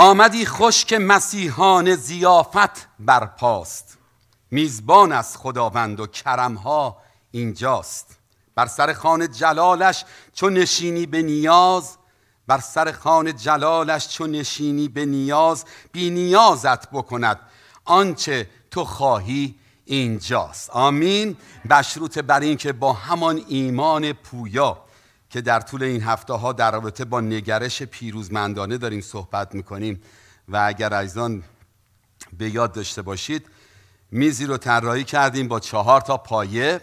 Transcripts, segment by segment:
آمدی خوش که مسیحان زیافت برپاست. میزبان از خداوند و کرمها اینجاست. بر سر خان جلالش چو نشینی به نیاز بر سر خان جلالش چو نشینی به نیاز بی نیازت بکند آنچه تو خواهی اینجاست. آمین. بشروط بر این که با همان ایمان پویا که در طول این هفته ها در رابطه با نگرش پیروزمندانه داریم صحبت می‌کنیم. و اگر ایزان به یاد داشته باشید میزی رو طراحی کردیم با چهار تا پایه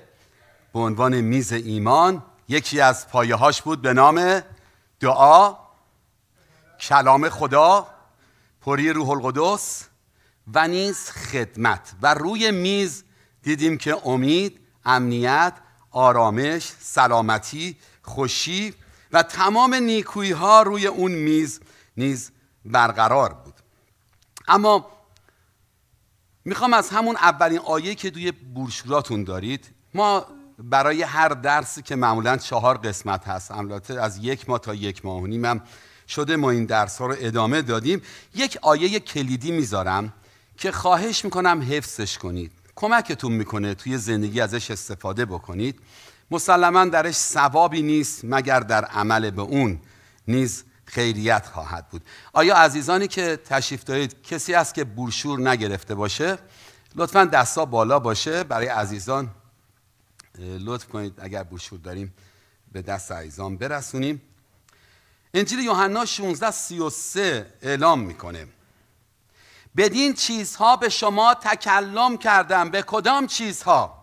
به عنوان میز ایمان. یکی از پایه هاش بود به نام دعا کلام خدا پری روح القدس و نیز خدمت. و روی میز دیدیم که امید امنیت آرامش سلامتی خوشی و تمام نیکویی ها روی اون میز نیز برقرار بود. اما می‌خوام از همون اولین آیه که دوی بورشوراتون دارید ما برای هر درسی که معمولا چهار قسمت هست البته از یک ماه تا یک ماه و نیم شده ما این درس ها رو ادامه دادیم یک آیه کلیدی می‌ذارم که خواهش می‌کنم حفظش کنید. کمکتون می‌کنه توی زندگی ازش استفاده بکنید. مسلما درش ثوابی نیست مگر در عمل به اون نیز خیریت خواهد بود. آیا عزیزانی که تشریف دارید کسی هست که بورشور نگرفته باشه؟ لطفا دستا بالا باشه. برای عزیزان لطف کنید اگر بورشور داریم به دست عزیزان برسونیم. انجیل یوحنا 16 33 اعلام می‌کنه. بدین چیزها به شما تکلم کردم. به کدام چیزها؟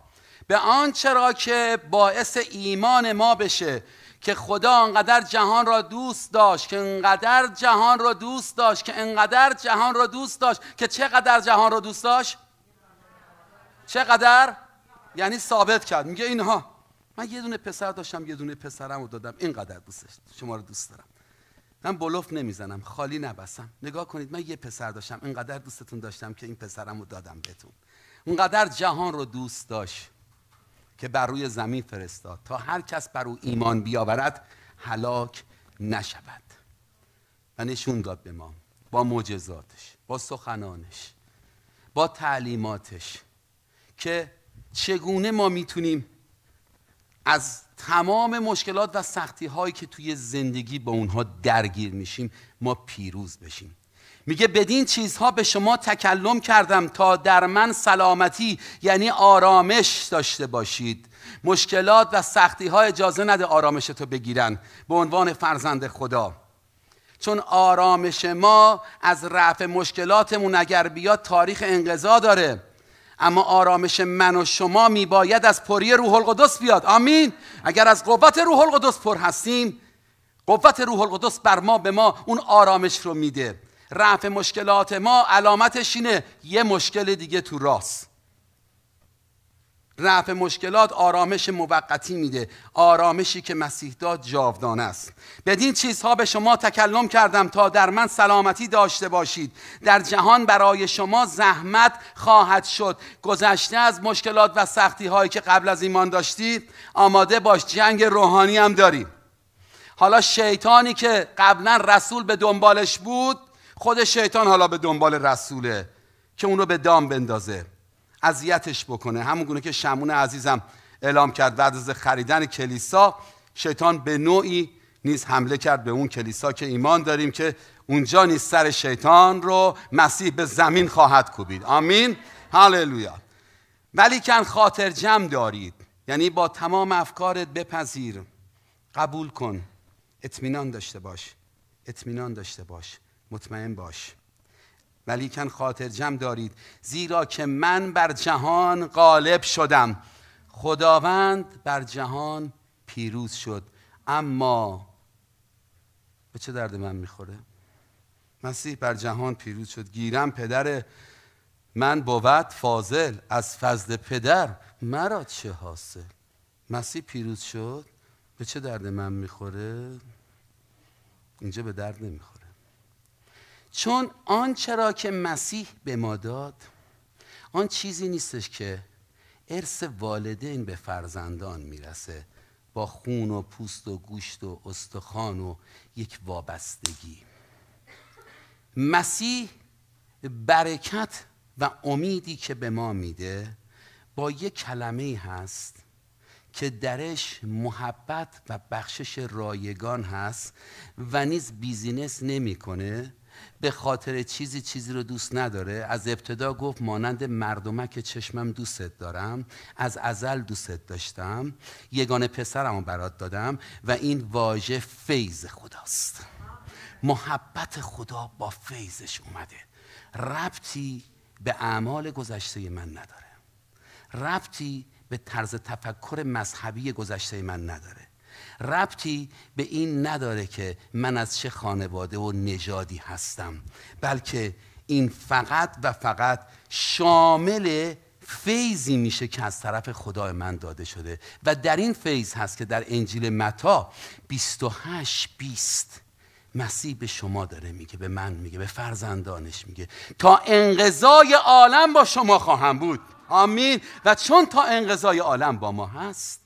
به آنچه را که باعث ایمان ما بشه که خدا انقدر جهان را دوست داشت که انقدر جهان را دوست داشت که انقدر جهان را دوست داشت که چقدر جهان را دوست داشت؟ چقدر؟ یعنی ثابت کرد. میگه اینها. من یه دونه پسر داشتم یه دونه پسرم رو دادم. اینقدر دوستش شما رو دوست دارم. من بلوف نمی‌زنم خالی نبستم. نگاه کنید من یه پسر داشتم اینقدر دوستتون داشتم که این پسرم رو دادم بهتون. اونقدر جهان رو دوست داشت. که بر روی زمین فرستاد. تا هر کس بر او ایمان بیاورد هلاک نشود. و نشون داد به ما با معجزاتش با سخنانش با تعلیماتش که چگونه ما می‌تونیم از تمام مشکلات و سختی هایی که توی زندگی با اونها درگیر میشیم ما پیروز بشیم. میگه بدین چیزها به شما تکلم کردم تا در من سلامتی یعنی آرامش داشته باشید. مشکلات و سختی ها اجازه نده آرامش تو بگیرن. به عنوان فرزند خدا. چون آرامش ما از رفع مشکلاتمون اگر بیاد تاریخ انقضا داره. اما آرامش من و شما میباید از پری روح القدس بیاد. آمین. اگر از قوت روح القدس پر هستیم قوت روح القدس بر ما به ما اون آرامش رو میده. رفع مشکلات ما علامتش اینه. یه مشکل دیگه تو راست. رفع مشکلات آرامش موقتی میده. آرامشی که مسیح داد جاودانه است. بدین چیزها به شما تکلم کردم تا در من سلامتی داشته باشید. در جهان برای شما زحمت خواهد شد. گذشته از مشکلات و سختی هایی که قبل از ایمان داشتید آماده باش جنگ روحانی هم داریم. حالا شیطانی که قبلا رسول به دنبالش بود خود شیطان حالا به دنبال رسوله که اون رو به دام بندازه اذیتش بکنه. همون گونه که شمون عزیزم اعلام کرد بعد از خریدن کلیسا شیطان به نوعی نیز حمله کرد به اون کلیسا که ایمان داریم که اونجا نیز سر شیطان رو مسیح به زمین خواهد کوبید. آمین. هاللویا ولی کن خاطر جمع دارید. یعنی با تمام افکارت بپذیر. قبول کن. اطمینان داشته باش. اطمینان داشته باش. مطمئن باش. ولیکن خاطر جمع دارید زیرا که من بر جهان غالب شدم. خداوند بر جهان پیروز شد. اما به چه درد من می‌خوره؟ مسیح بر جهان پیروز شد. گیرم پدر من بود فاضل. از فضل پدر مرا چه حاصل؟ مسیح پیروز شد. به چه درد من می‌خوره؟ اینجا به درد نمی‌خوره. چون آنچه را که مسیح به ما داد آن چیزی نیستش که ارث والدین به فرزندان می‌رسه با خون و پوست و گوشت و استخوان و یک وابستگی. مسیح برکت و امیدی که به ما میده با یک کلمه هست که درش محبت و بخشش رایگان هست و نیز بیزینس نمی‌کنه. به خاطر چیزی چیزی رو دوست نداره. از ابتدا گفت مانند مردمک چشمم دوستت دارم. از ازل دوستت داشتم. یگانه پسرمو برات دادم و این واژه فیض خداست. محبت خدا با فیضش اومده. ربطی به اعمال گذشته من نداره. ربطی به طرز تفکر مذهبی گذشته من نداره. ربطی به این نداره که من از چه خانواده و نژادی هستم بلکه این فقط و فقط شامل فیضی میشه که از طرف خدای من داده شده. و در این فیض هست که در انجیل متا 28 20 مسیح به شما داره میگه به من میگه به فرزندانش میگه تا انقضای عالم با شما خواهم بود. آمین. و چون تا انقضای عالم با ما هست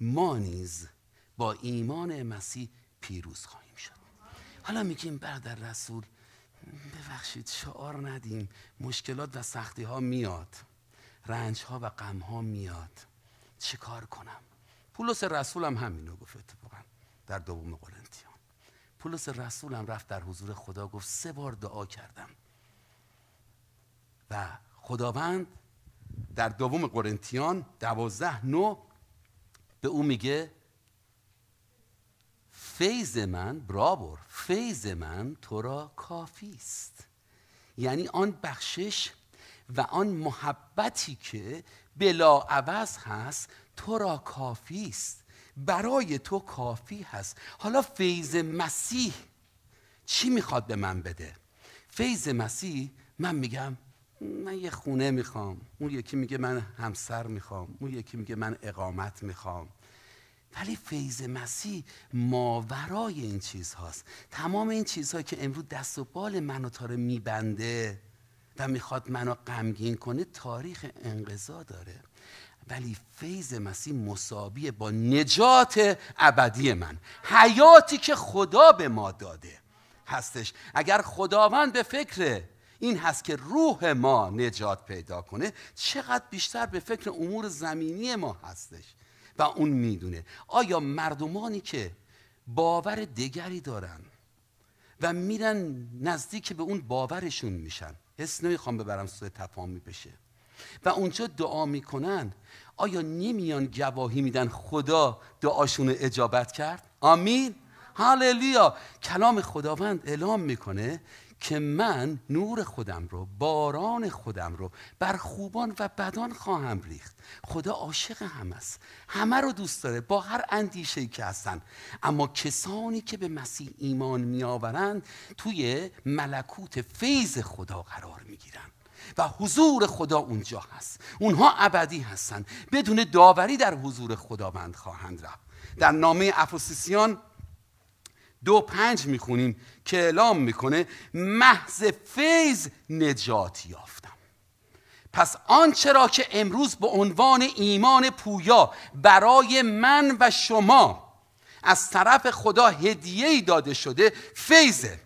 ما نیز با ایمان مسیح پیروز خواهیم شد. حالا میگیم برادر رسول ببخشید شعار ندیم. مشکلات و سختی ها میاد. رنج ها و غم ها میاد. چه کار کنم؟ پولس رسولم همینو گفت اتفاقا در دوم قرنتیان. پولس رسولم رفت در حضور خدا گفت سه بار دعا کردم. و خداوند در دوم قرنتیان دوازده نو به او میگه فیض من برابر فیض من تو را کافی است. یعنی آن بخشش و آن محبتی که بلا عوض هست تو را کافی است. برای تو کافی هست. حالا فیض مسیح چی می‌خواد به من بده؟ فیض مسیح من میگم من یه خونه می‌خوام. اون یکی میگه من همسر می‌خوام. اون یکی میگه من اقامت می‌خوام. ولی فیض مسیح ماورای این چیز هاست تمام این چیزهایی که امروز دست و بال منو تاره میبنده و می‌خواد منو غمگین کنه تاریخ انقضا داره. ولی فیض مسیح مساویه با نجات ابدی من. حیاتی که خدا به ما داده هستش. اگر خداوند به فکر این هست که روح ما نجات پیدا کنه چقدر بیشتر به فکر امور زمینی ما هستش. و اون می‌دونه. آیا مردمانی که باور دیگری دارن و میرن نزدیک به اون باورشون میشن؟ حس نمی‌خوام ببرم سوء تفاهمی بشه. و اونجا دعا می‌کنن آیا نمیان گواهی میدن خدا دعاشون اجابت کرد؟ آمین. هاللویا. کلام خداوند اعلام می‌کنه که من نور خودم رو باران خودم رو بر خوبان و بدان خواهم ریخت. خدا عاشق هم است. همه رو دوست داره. با هر اندیشه که هستن. اما کسانی که به مسیح ایمان می آورند توی ملکوت فیض خدا قرار می گیرن و حضور خدا اونجا هست. اونها ابدی هستن. بدون داوری در حضور خداوند خواهند رفت. در نامه افسوسیان دو پنج می‌خونیم که اعلام می‌کنه محض فیض نجات یافتم. پس آنچه را که امروز به عنوان ایمان پویا برای من و شما از طرف خدا هدیه داده شده فیضه.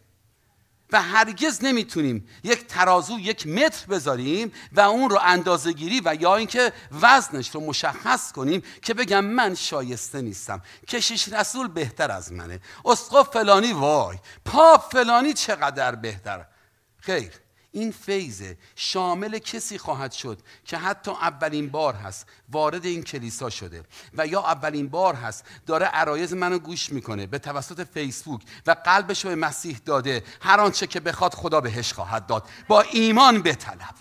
و هرگز نمی‌تونیم یک ترازو یک متر بذاریم و اون رو اندازه گیری و یا اینکه وزنش رو مشخص کنیم که بگم من شایسته نیستم کشیش رسول بهتر از منه اسقف فلانی وای پاپ فلانی چقدر بهتر؟ خیر. این فیضه شامل کسی خواهد شد که حتی اولین بار هست وارد این کلیسا شده و یا اولین بار هست داره عرایز منو گوش می‌کنه به توسط فیسبوک و قلبش به مسیح داده. هر آنچه که بخواد خدا بهش خواهد داد. با ایمان بطلب.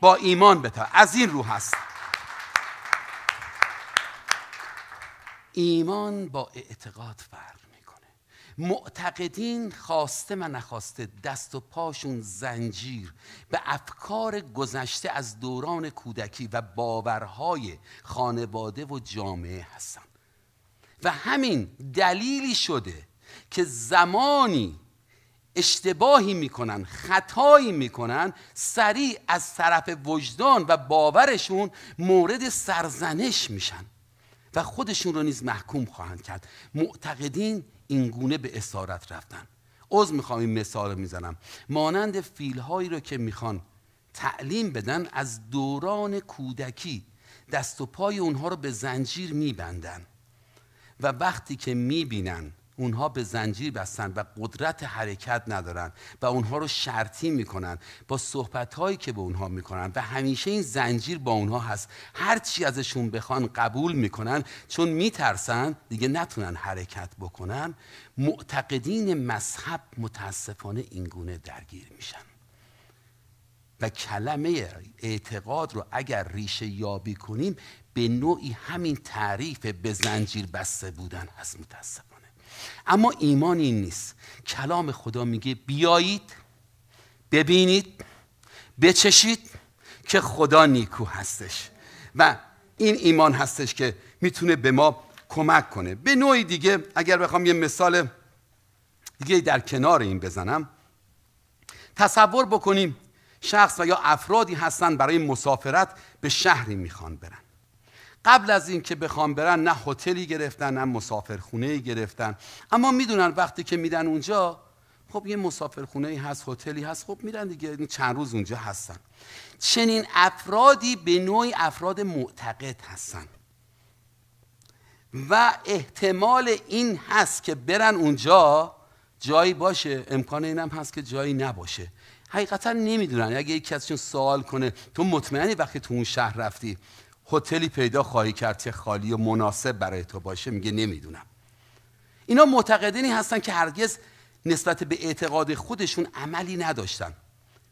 با ایمان بطلب. از این رو هست. ایمان با اعتقاد فرق معتقدین خواسته و نخواسته دست و پاشون زنجیر. به افکار گذشته از دوران کودکی و باورهای خانواده و جامعه هستن و همین دلیلی شده که زمانی اشتباهی می‌کنن خطایی می‌کنن سریع از طرف وجدان و باورشون مورد سرزنش میشن. و خودشون رو نیز محکوم خواهند کرد. معتقدین این گونه به اسارت رفتن. عذر می‌خوام این مثال رو می‌زنم. مانند فیل هایی رو که می‌خوان تعلیم بدن از دوران کودکی دست و پای اونها رو به زنجیر میبندن. و وقتی که می‌بینن اونها به زنجیر بستن و قدرت حرکت ندارن و اونها رو شرطی می‌کنن با صحبت هایی که به اونها می‌کنن و همیشه این زنجیر با اونها هست. هر چی ازشون بخوان قبول می‌کنن چون میترسن دیگه نتونن حرکت بکنن معتقدین مذهب متاسفانه اینگونه درگیر میشن. و کلمه اعتقاد رو اگر ریشه یابی کنیم به نوعی همین تعریف به زنجیر بسته بودن هست متاسفانه. اما ایمان این نیست. کلام خدا میگه بیایید ببینید بچشید که خدا نیکو هستش. و این ایمان هستش که می‌تونه به ما کمک کنه. به نوعی دیگه اگر بخوام یه مثال دیگه در کنار این بزنم. تصور بکنیم شخص و یا افرادی هستن برای مسافرت به شهری می‌خوان برن. قبل از اینکه بخوام برن نه هتلی گرفتن نه مسافرخونه گرفتن. اما می‌دونن وقتی که میدن اونجا خب یه مسافرخونه ای هست هتلی هست خب میرن دیگه. چند روز اونجا هستن. چنین افرادی به نوعی افراد معتقد هستن. و احتمال این هست که برن اونجا جایی باشه. امکان اینم هست که جایی نباشه. حقیقتا نمی‌دونن. اگه یکی ازشون سوال کنه تو مطمئنی وقتی تو اون شهر رفتی؟ هتلی پیدا خواهی کرد که خالی و مناسب برای تو باشه؟ میگه نمی‌دونم. اینا معتقدینی هستن که هرگز نسبت به اعتقاد خودشون عملی نداشتن.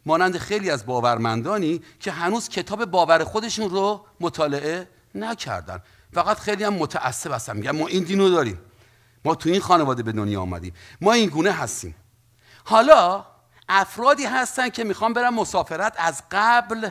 مانند خیلی از باورمندانی که هنوز کتاب باور خودشون رو مطالعه نکردن. فقط خیلی هم متعصب هستن. میگن ما این دینو داریم. ما تو این خانواده به دنیا آمدیم. ما این گونه هستیم. حالا افرادی هستن که می‌خوان برن مسافرت از قبل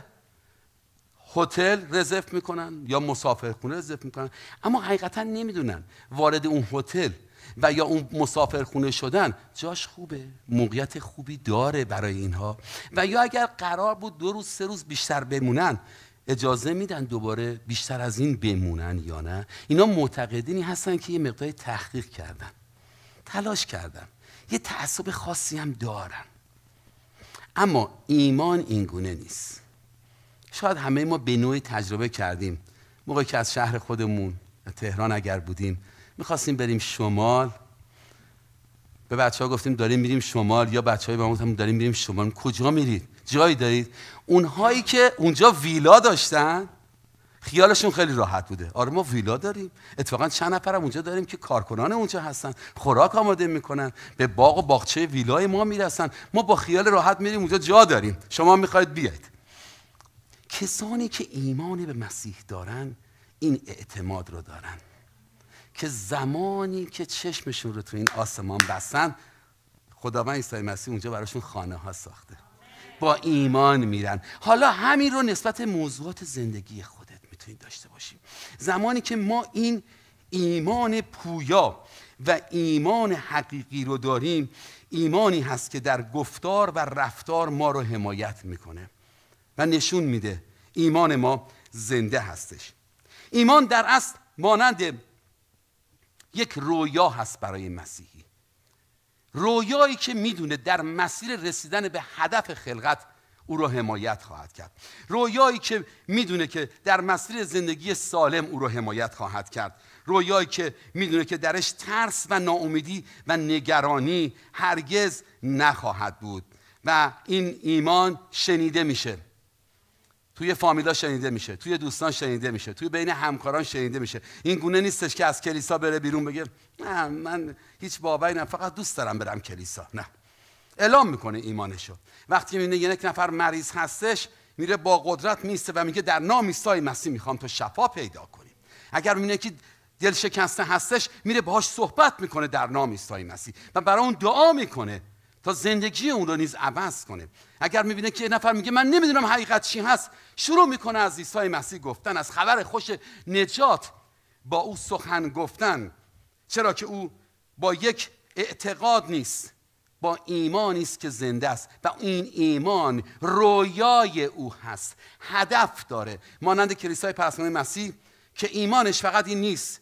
هتل رزرو می‌کنن یا مسافرخونه رزرو می‌کنن. اما حقیقتا نمی‌دونن وارد اون هتل و یا اون مسافرخونه شدن جاش خوبه موقعیت خوبی داره برای اینها. و یا اگر قرار بود دو روز سه روز بیشتر بمونن اجازه میدن دوباره بیشتر از این بمونن یا نه. اینا معتقدینی هستن که یه مقدار تحقیق کردن تلاش کردن. یه تعصب خاصی هم دارن. اما ایمان اینگونه نیست. شاید همه ما به نوعی تجربه کردیم. موقعی که از شهر خودمون تهران اگر بودیم می‌خواستیم بریم شمال. به بچه ها گفتیم داریم میریم شمال یا بچه های هم داریم میریم شمال. کجا میرید؟ جایی دارید. اونهایی که اونجا ویلا داشتن خیالشون خیلی راحت بوده. آره ما ویلا داریم. اتفاقا چند نفرم اونجا داریم که کارکنان اونجا هستن. خوراک آماده می‌کنن. به باغ و باغچه ویلای ما می‌رسن. ما با خیال راحت میریم اونجا جا داریم. شما می‌خواید بیاید. کسانی که ایمان به مسیح دارن این اعتماد رو دارن. که زمانی که چشمشون رو تو این آسمان بستن خداوند عیسی مسیح اونجا براشون خانه ها ساخته. با ایمان میرن. حالا همین رو نسبت موضوعات زندگی خودت می‌تونید داشته باشیم. زمانی که ما این ایمان پویا و ایمان حقیقی رو داریم ایمانی هست که در گفتار و رفتار ما رو حمایت می‌کنه. و نشون میده ایمان ما زنده هستش. ایمان در اصل مانند یک رویا هست برای مسیحی. رویایی که می‌دونه در مسیر رسیدن به هدف خلقت او را حمایت خواهد کرد. رویایی که می‌دونه که در مسیر زندگی سالم او را حمایت خواهد کرد. رویایی که می‌دونه که درش ترس و ناامیدی و نگرانی هرگز نخواهد بود. و این ایمان شنیده میشه. توی فامیلا شنیده میشه توی دوستان شنیده میشه توی بین همکاران شنیده میشه. این گونه نیستش که از کلیسا بره بیرون بگه نه من هیچ باوری نه فقط دوست دارم برم کلیسا. نه. اعلام می‌کنه ایمانشو. وقتی می‌بینه یک نفر مریض هستش میره با قدرت میسته و میگه در نام عیسی مسیح می‌خوام تو شفا پیدا کنی اگر می‌بینه که دل شکسته هستش میره باهاش صحبت می‌کنه در نام عیسی مسیح و برای اون دعا می‌کنه. تا زندگی اون رو نیز عوض کنه. اگر می‌بینه که یه نفر میگه من نمی‌دونم حقیقت چی هست شروع می‌کنه از عیسی مسیح گفتن از خبر خوش نجات با او سخن گفتن. چرا که او با یک اعتقاد نیست با ایمانی است که زنده است و این ایمان رویای او هست هدف داره. مانند کلیسای پرستانه مسیح که ایمانش فقط این نیست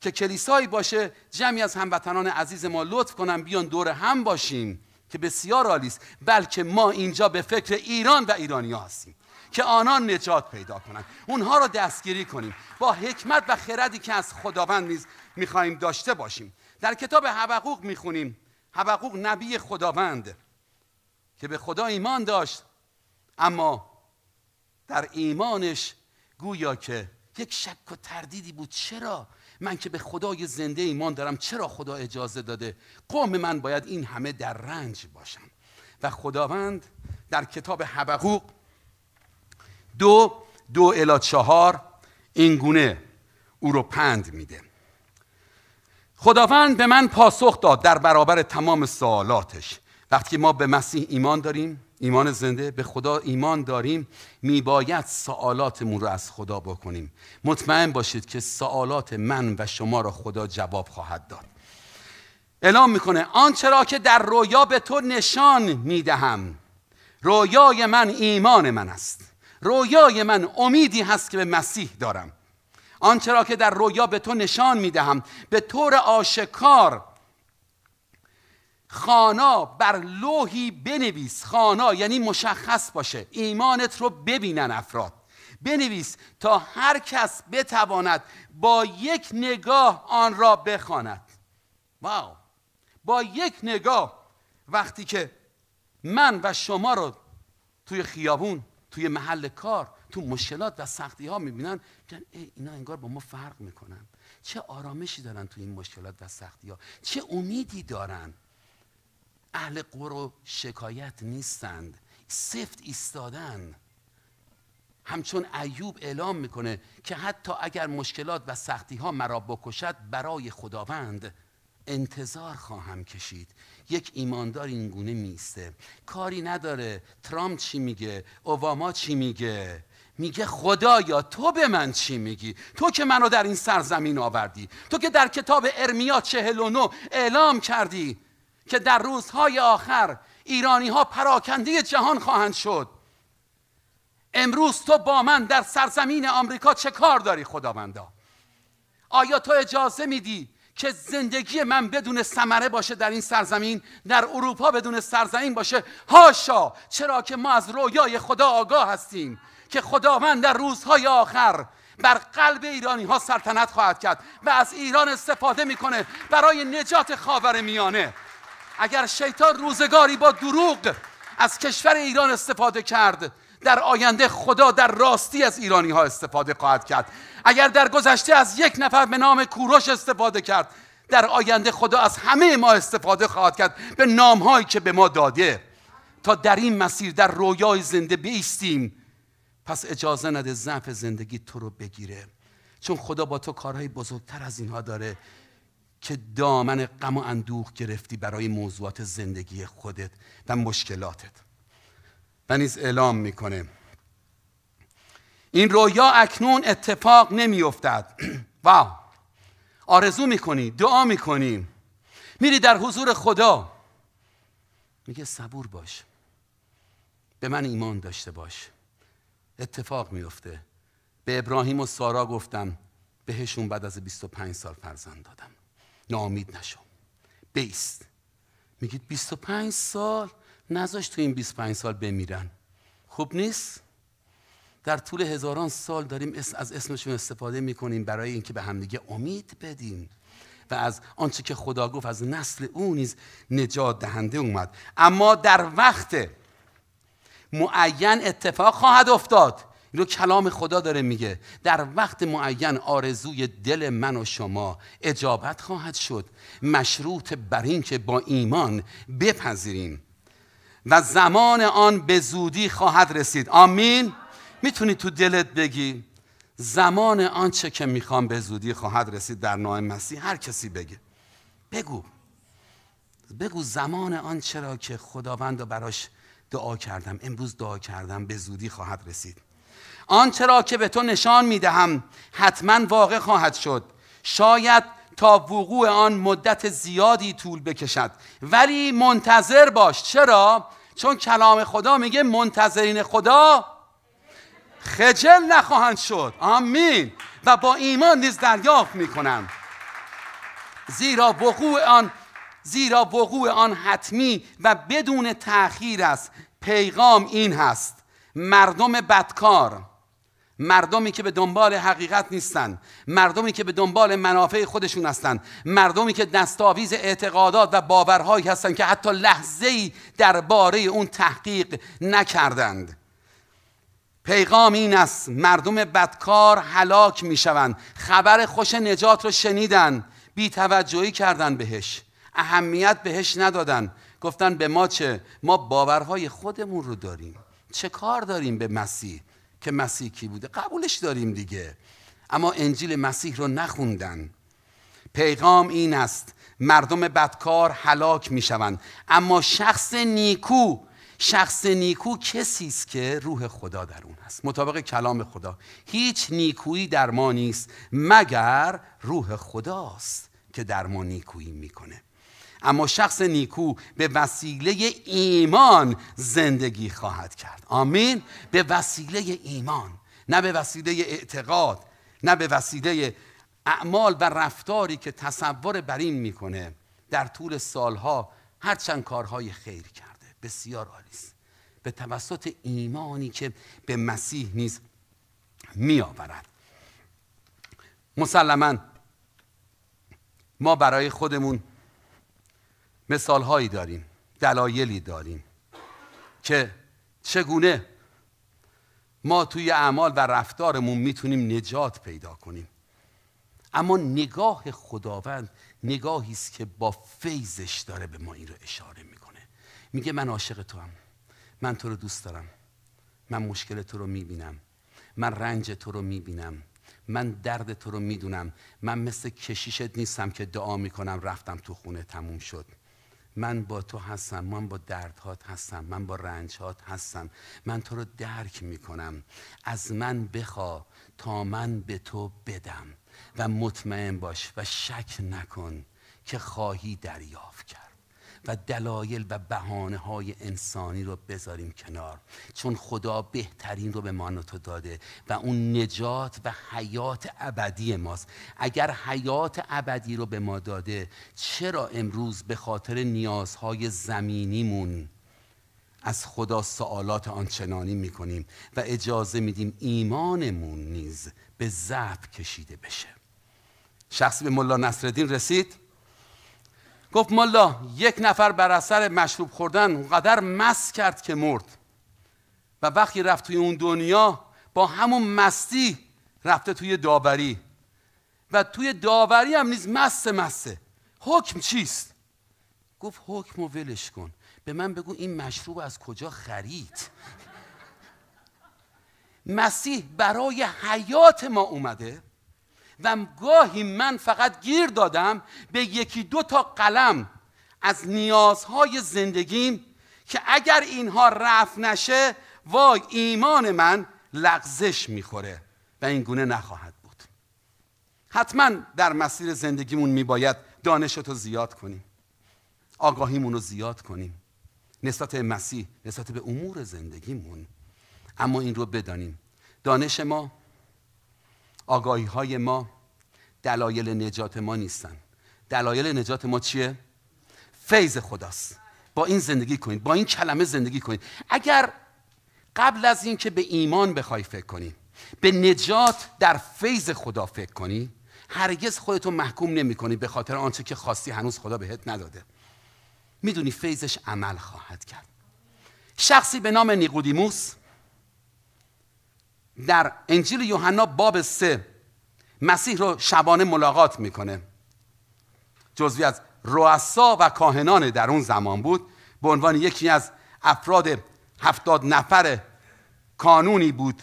که کلیسایی باشه جمعی از هموطنان عزیز ما لطف کنن بیان دور هم باشیم. که بسیار عالی است بلکه ما اینجا به فکر ایران و ایرانی هستیم که آنان نجات پیدا کنند. اونها را دستگیری کنیم. با حکمت و خردی که از خداوند نیز می‌خواهیم داشته باشیم. در کتاب حبقوق می‌خونیم. حبقوق نبی خداوند که به خدا ایمان داشت اما در ایمانش گویا که یک شک و تردیدی بود. چرا؟ من که به خدای زنده ایمان دارم چرا خدا اجازه داده؟ قوم من باید این همه در رنج باشم و خداوند در کتاب حبقوق دو دو الا چهار این گونه او رو پند میده. خداوند به من پاسخ داد در برابر تمام سوالاتش. وقتی ما به مسیح ایمان داریم ایمان زنده به خدا ایمان داریم میباید سوالاتمون رو از خدا بکنیم. مطمئن باشید که سوالات من و شما را خدا جواب خواهد داد. اعلام می‌کنه آنچه را که در رویا به تو نشان می‌دهم رویای من ایمان من است. رویای من امیدی هست که به مسیح دارم. آنچه را که در رویا به تو نشان می‌دهم به طور آشکار خانا بر لوحی بنویس خانا یعنی مشخص باشه. ایمانت رو ببینن افراد. بنویس تا هر کس بتواند با یک نگاه آن را بخواند. واو! با یک نگاه. وقتی که من و شما رو توی خیابون توی محل کار تو مشکلات و سختی ها می‌بینن میگن اینا انگار با ما فرق می‌کنن. چه آرامشی دارن تو این مشکلات و سختی ها چه امیدی دارن. اهل قر و شکایت نیستند. سفت ایستادن. همچون ایوب اعلام می‌کنه که حتی اگر مشکلات و سختی ها مرا بکشد برای خداوند انتظار خواهم کشید. یک ایماندار این گونه میسته کاری نداره. ترامپ چی میگه؟ اوباما چی میگه؟ میگه خدایا تو به من چی میگی؟ تو که منو در این سرزمین آوردی. تو که در کتاب ارمیا 49 اعلام کردی. که در روزهای آخر ایرانی ها پراکنده جهان خواهند شد. امروز تو با من در سرزمین آمریکا چه کار داری خداوندا؟ آیا تو اجازه میدی که زندگی من بدون ثمره باشه در این سرزمین در اروپا بدون سرزمین باشه؟ هاشا چرا که ما از رویای خدا آگاه هستیم که خداوند در روزهای آخر بر قلب ایرانی ها سلطنت خواهد کرد و از ایران استفاده می‌کنه برای نجات خاور میانه اگر شیطان روزگاری با دروغ از کشور ایران استفاده کرد در آینده خدا در راستی از ایرانی ها استفاده خواهد کرد. اگر در گذشته از یک نفر به نام کوروش استفاده کرد در آینده خدا از همه ما استفاده خواهد کرد به نام هایی که به ما داده. تا در این مسیر در رویای زنده بیستیم. پس اجازه نده ضعف زندگی تو رو بگیره. چون خدا با تو کارهای بزرگتر از اینها داره. که دامن غم و اندوه گرفتی برای موضوعات زندگی خودت و مشکلاتت. و نیز اعلام می‌کنه. این رویا اکنون اتفاق نمیافتد. واو! آرزو می‌کنی دعا می‌کنی. میری در حضور خدا. میگه صبور باش. به من ایمان داشته باش. اتفاق میفته به ابراهیم و سارا گفتم بهشون بعد از 25 سال فرزند دادم. ناامید نشو. بیست. میگید 25 سال؟ نذاش تو این 25 سال بمیرن. خوب نیست؟ در طول هزاران سال داریم از اسمشون استفاده می‌کنیم برای اینکه به همدیگه امید بدیم. و از آنچه که خدا گفت از نسل او نیز نجات دهنده اومد. اما در وقت معین اتفاق خواهد افتاد. اینو کلام خدا داره میگه. در وقت معین آرزوی دل من و شما اجابت خواهد شد. مشروط بر این که با ایمان بپذیریم. و زمان آن به زودی خواهد رسید. آمین. می‌تونی تو دلت بگی زمان آنچه که می‌خوام به زودی خواهد رسید در نام مسیح. هر کسی بگه. بگو. بگو زمان آن چرا که خداوند براش دعا کردم. امروز دعا کردم به زودی خواهد رسید. آنچه را که به تو نشان می‌دهم حتما واقع خواهد شد. شاید تا وقوع آن مدت زیادی طول بکشد. ولی منتظر باش. چرا؟ چون کلام خدا میگه منتظرین خدا خجل نخواهند شد. آمین. و با ایمان نیز دریافت می‌کنم. زیرا وقوع آن زیرا وقوع آن حتمی و بدون تأخیر است. پیغام این هست. مردم بدکار. مردمی که به دنبال حقیقت نیستن. مردمی که به دنبال منافع خودشون هستن. مردمی که دستاویز اعتقادات و باورهایی هستند که حتی لحظه ای درباره اون تحقیق نکردند. پیغام این است مردم بدکار هلاک می‌شوند. خبر خوش نجات رو شنیدن بیتوجهی کردن بهش. اهمیت بهش ندادن. گفتن به ما چه؟ ما باورهای خودمون رو داریم. چه کار داریم به مسیح؟ که مسیح کی بوده؟ قبولش داریم دیگه. اما انجیل مسیح رو نخوندن. پیغام این است مردم بدکار هلاک می‌شوند. اما شخص نیکو شخص نیکو کسی است که روح خدا در اون هست. مطابق کلام خدا. هیچ نیکویی در ما نیست مگر روح خداست که در ما نیکویی می‌کنه. اما شخص نیکو به وسیله ایمان زندگی خواهد کرد. آمین. به وسیله ایمان نه به وسیله اعتقاد نه به وسیله اعمال و رفتاری که تصور بر این می‌کنه. در طول سالها هرچند کارهای خیر کرده. بسیار عالی است. به توسط ایمانی که به مسیح نیز می آورد مسلما ما برای خودمون مثال هایی داریم دلایلی داریم که چگونه ما توی اعمال و رفتارمون می‌تونیم نجات پیدا کنیم. اما نگاه خداوند نگاهی است که با فیضش داره به ما این رو اشاره می‌کنه. میگه من عاشق تو هم من تو رو دوست دارم. من مشکل تو رو می‌بینم. من رنج تو رو می‌بینم. من درد تو رو می‌دونم. من مثل کشیشت نیستم که دعا می‌کنم رفتم تو خونه تموم شد. من با تو هستم من با دردهات هستم من با رنجهات هستم. من تو رو درک می‌کنم. از من بخوا تا من به تو بدم. و مطمئن باش و شک نکن که خواهی دریافت کرد. و دلایل و بهانه های انسانی رو بذاریم کنار. چون خدا بهترین رو به ما تو داده و اون نجات و حیات ابدی ماست. اگر حیات ابدی رو به ما داده چرا امروز به خاطر نیازهای زمینیمون از خدا سوالات آنچنانی می‌کنیم و اجازه میدیم ایمانمون نیز به ضعف کشیده بشه؟ شخصی به ملا نصرالدین رسید. گفت ملا یک نفر بر اثر مشروب خوردن اونقدر مست کرد که مرد. و وقتی رفت توی اون دنیا با همون مستی رفته توی داوری. و توی داوری هم نیز مست مسته. حکم چیست؟ گفت حکم و ولش کن. به من بگو این مشروب از کجا خرید؟ مسیح برای حیات ما اومده. و گاهی من فقط گیر دادم به یکی دو تا قلم از نیازهای زندگیم که اگر اینها رفت نشه وای ایمان من لغزش می‌خوره و این گونه نخواهد بود. حتما در مسیر زندگیمون میباید دانشت رو زیاد کنیم آگاهیمون رو زیاد کنیم نسبت مسیح نسبت به امور زندگیمون. اما این رو بدانیم. دانش ما آگاهی های ما دلایل نجات ما نیستن. دلایل نجات ما چیه؟ فیض خداست. با این زندگی کنید با این کلمه زندگی کنید. اگر قبل از اینکه به ایمان بخوای فکر کنی به نجات در فیض خدا فکر کنی هرگز خودتو محکوم نمی کنی به خاطر آنچه که خواستی هنوز خدا بهت نداده. می‌دونی فیضش عمل خواهد کرد. شخصی به نام نیقودیموس در انجیل یوحنا باب سه مسیح رو شبانه ملاقات می‌کنه. جزوی از رؤسا و کاهنان در اون زمان بود. به عنوان یکی از افراد هفتاد نفر کانونی بود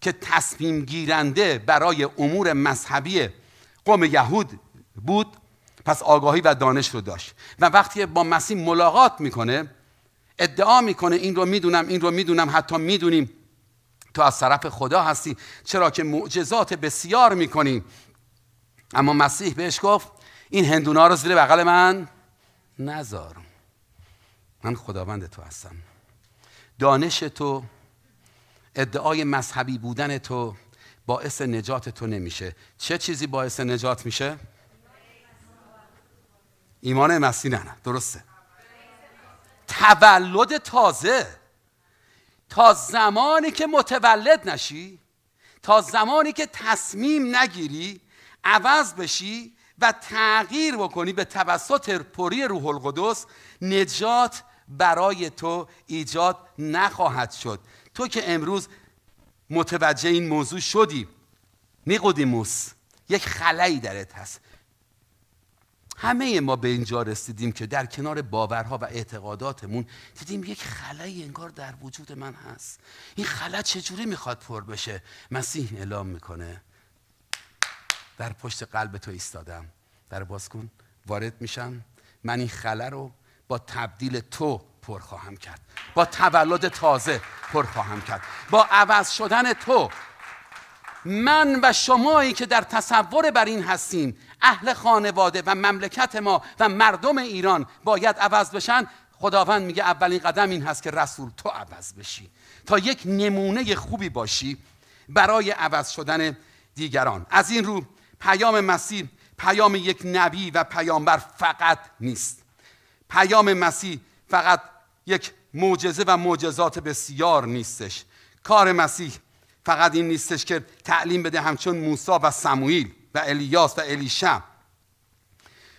که تصمیم گیرنده برای امور مذهبی قوم یهود بود. پس آگاهی و دانش رو داشت. و وقتی با مسیح ملاقات می‌کنه ادعا می‌کنه این رو می‌دونم این رو می‌دونم حتی می‌دونیم تو از طرف خدا هستی. چرا که معجزات بسیار می‌کنی. اما مسیح بهش گفت این هندونا رو زیر بغل من نذار. من خداوند تو هستم. دانش تو ادعای مذهبی بودن تو باعث نجات تو نمیشه. چه چیزی باعث نجات میشه؟ ایمان مسیح نه نه درسته. تولد تازه. تا زمانی که متولد نشی تا زمانی که تصمیم نگیری عوض بشی و تغییر بکنی به توسط پری روح القدس نجات برای تو ایجاد نخواهد شد. تو که امروز متوجه این موضوع شدی نیقودیموس یک خلایی درت هست. همه ما به اینجا رسیدیم که در کنار باورها و اعتقاداتمون دیدیم یک خلایی انگار در وجود من هست. این خلا چجوری می‌خواد پر بشه؟ مسیح اعلام می‌کنه. در پشت قلب تو ایستادم. در باز کن. وارد میشم. من این خلا رو با تبدیل تو پر خواهم کرد. با تولد تازه پر خواهم کرد. با عوض شدن تو. من و شمایی که در تصور بر این هستیم اهل خانواده و مملکت ما و مردم ایران باید عوض بشن. خداوند میگه اولین قدم این هست که رسول تو عوض بشی. تا یک نمونه خوبی باشی برای عوض شدن دیگران. از این رو پیام مسیح پیام یک نبی و پیامبر فقط نیست. پیام مسیح فقط یک معجزه و معجزات بسیار نیستش. کار مسیح فقط این نیستش که تعلیم بده همچون موسی و سموئیل. و الیاس و الیشم.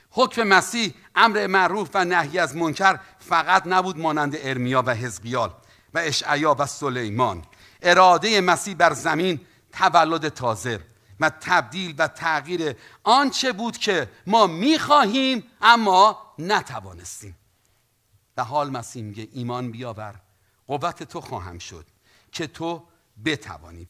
حکم مسیح امر معروف و نهی از منکر فقط نبود مانند ارمیا و حزقیال و اشعیا و سلیمان. اراده مسیح بر زمین تولد تازه و تبدیل و تغییر آنچه بود که ما می‌خواهیم اما نتوانستیم. و حال مسیح میگه ایمان بیاور قوت تو خواهم شد که تو بتوانی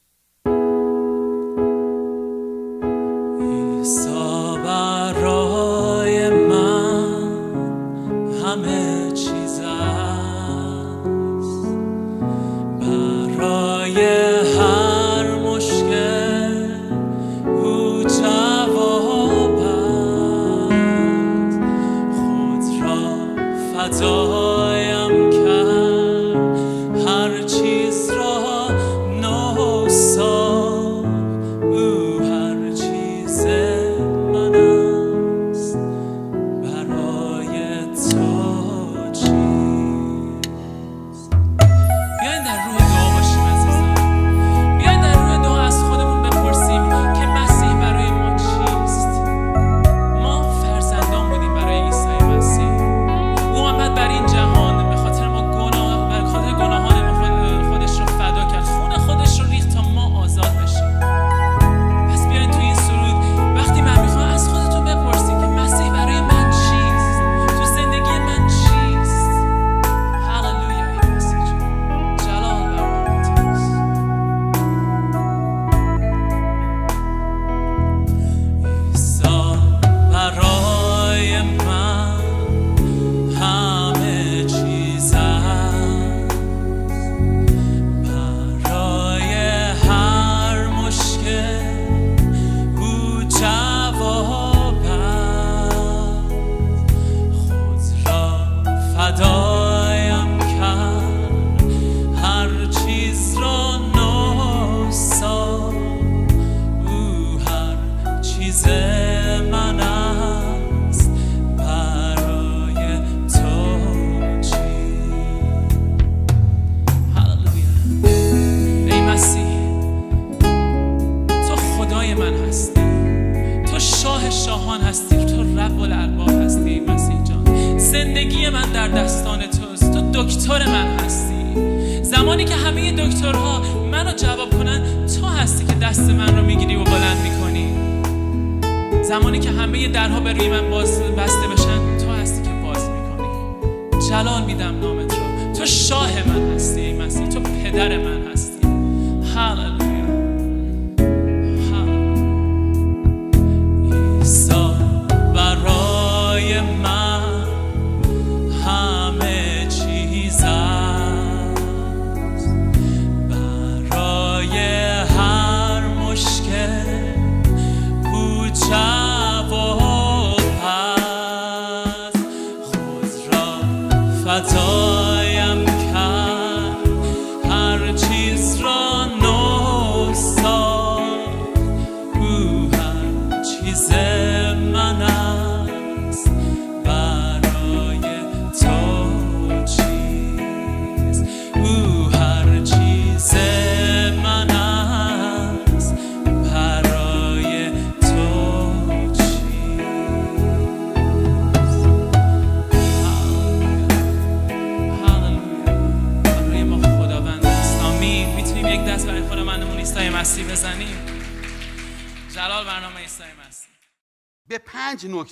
شاه من هستی ای مسیح. تو پدر من هستی.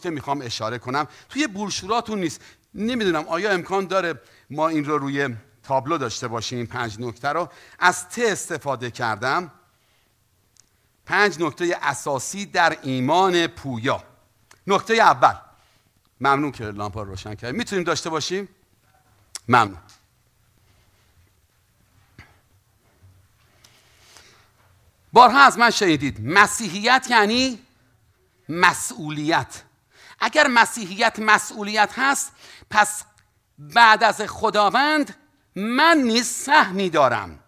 نکته می‌خوام اشاره کنم. توی بروشوراتون نیست. نمی‌دونم آیا امکان داره ما این رو روی تابلو داشته باشیم؟ این پنج نکته رو. از ت استفاده کردم. پنج نکته اساسی در ایمان پویا. نکته اول. ممنون که لامپا رو روشن کرد می‌تونیم داشته باشیم؟ ممنون. بارها از من شنیدید. مسیحیت یعنی مسئولیت. اگر مسیحیت مسئولیت هست پس بعد از خداوند من نیز سهمی دارم.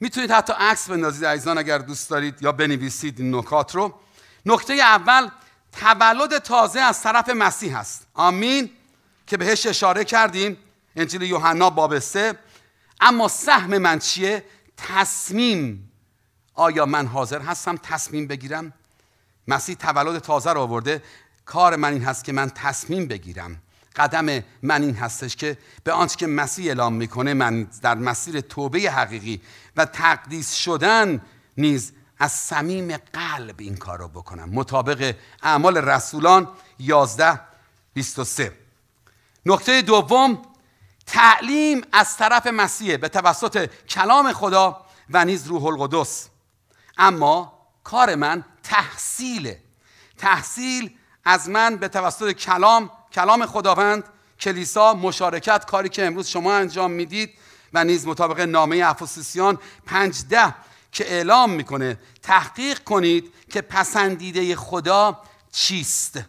می‌تونید حتی عکس بندازید عزیزان اگر دوست دارید یا بنویسید این نکات رو. نکته اول تولد تازه از طرف مسیح است. آمین. که بهش اشاره کردیم انجیل یوحنا باب سه. اما سهم من چیه؟ تصمیم. آیا من حاضر هستم تصمیم بگیرم؟ مسیح تولد تازه رو آورده. کار من این هست که من تصمیم بگیرم. قدم من این هستش که به آنچه که مسیح اعلام می‌کنه من در مسیر توبه حقیقی و تقدیس شدن نیز از صمیم قلب این کار رو بکنم. مطابق اعمال رسولان 11 23 نکته دوم تعلیم از طرف مسیح به توسط کلام خدا و نیز روح القدس. اما کار من تحصیل. تحصیل از من به توسط کلام کلام خداوند کلیسا مشارکت کاری که امروز شما انجام می‌دید و نیز مطابق نامه افسوسیان پنج ده که اعلام می‌کنه. تحقیق کنید که پسندیده خدا چیست.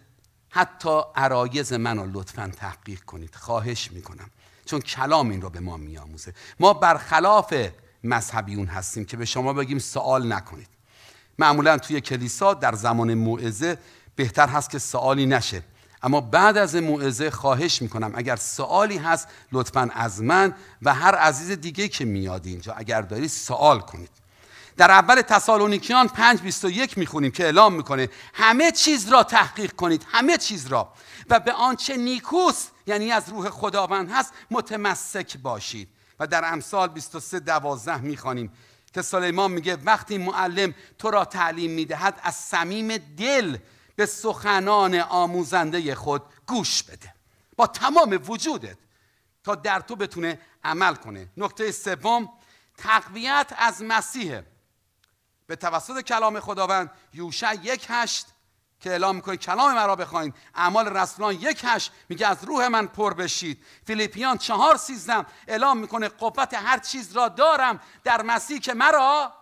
حتی عرایز منو لطفا تحقیق کنید. خواهش می‌کنم. چون کلام این رو به ما میآموزه. ما برخلاف مذهبیون هستیم که به شما بگیم سوال نکنید. معمولا توی کلیسا در زمان موعظه بهتر هست که سوالی نشه. اما بعد از موعظه خواهش می‌کنم اگر سوالی هست لطفا از من و هر عزیز دیگه که میاد اینجا اگر دارید سوال کنید. در اول تسالونیکیان 5:21 می‌خونیم که اعلام می‌کنه همه چیز را تحقیق کنید همه چیز را. و به آنچه نیکوست یعنی از روح خداوند هست متمسک باشید. و در امثال 23 دوازده می‌خوانیم. که سلیمان میگه وقتی معلم تو را تعلیم می‌دهد از صمیم دل به سخنان آموزنده خود گوش بده. با تمام وجودت تا در تو بتونه عمل کنه. نکته سوم تقویت از مسیح. به توسط کلام خداوند یوشع یک هشت که اعلام می‌کنه کلام مرا بخواین. اعمال رسولان یک هشت میگه از روح من پر بشید. فیلیپیان چهار سیزدم اعلام می‌کنه قوت هر چیز را دارم در مسیح که مرا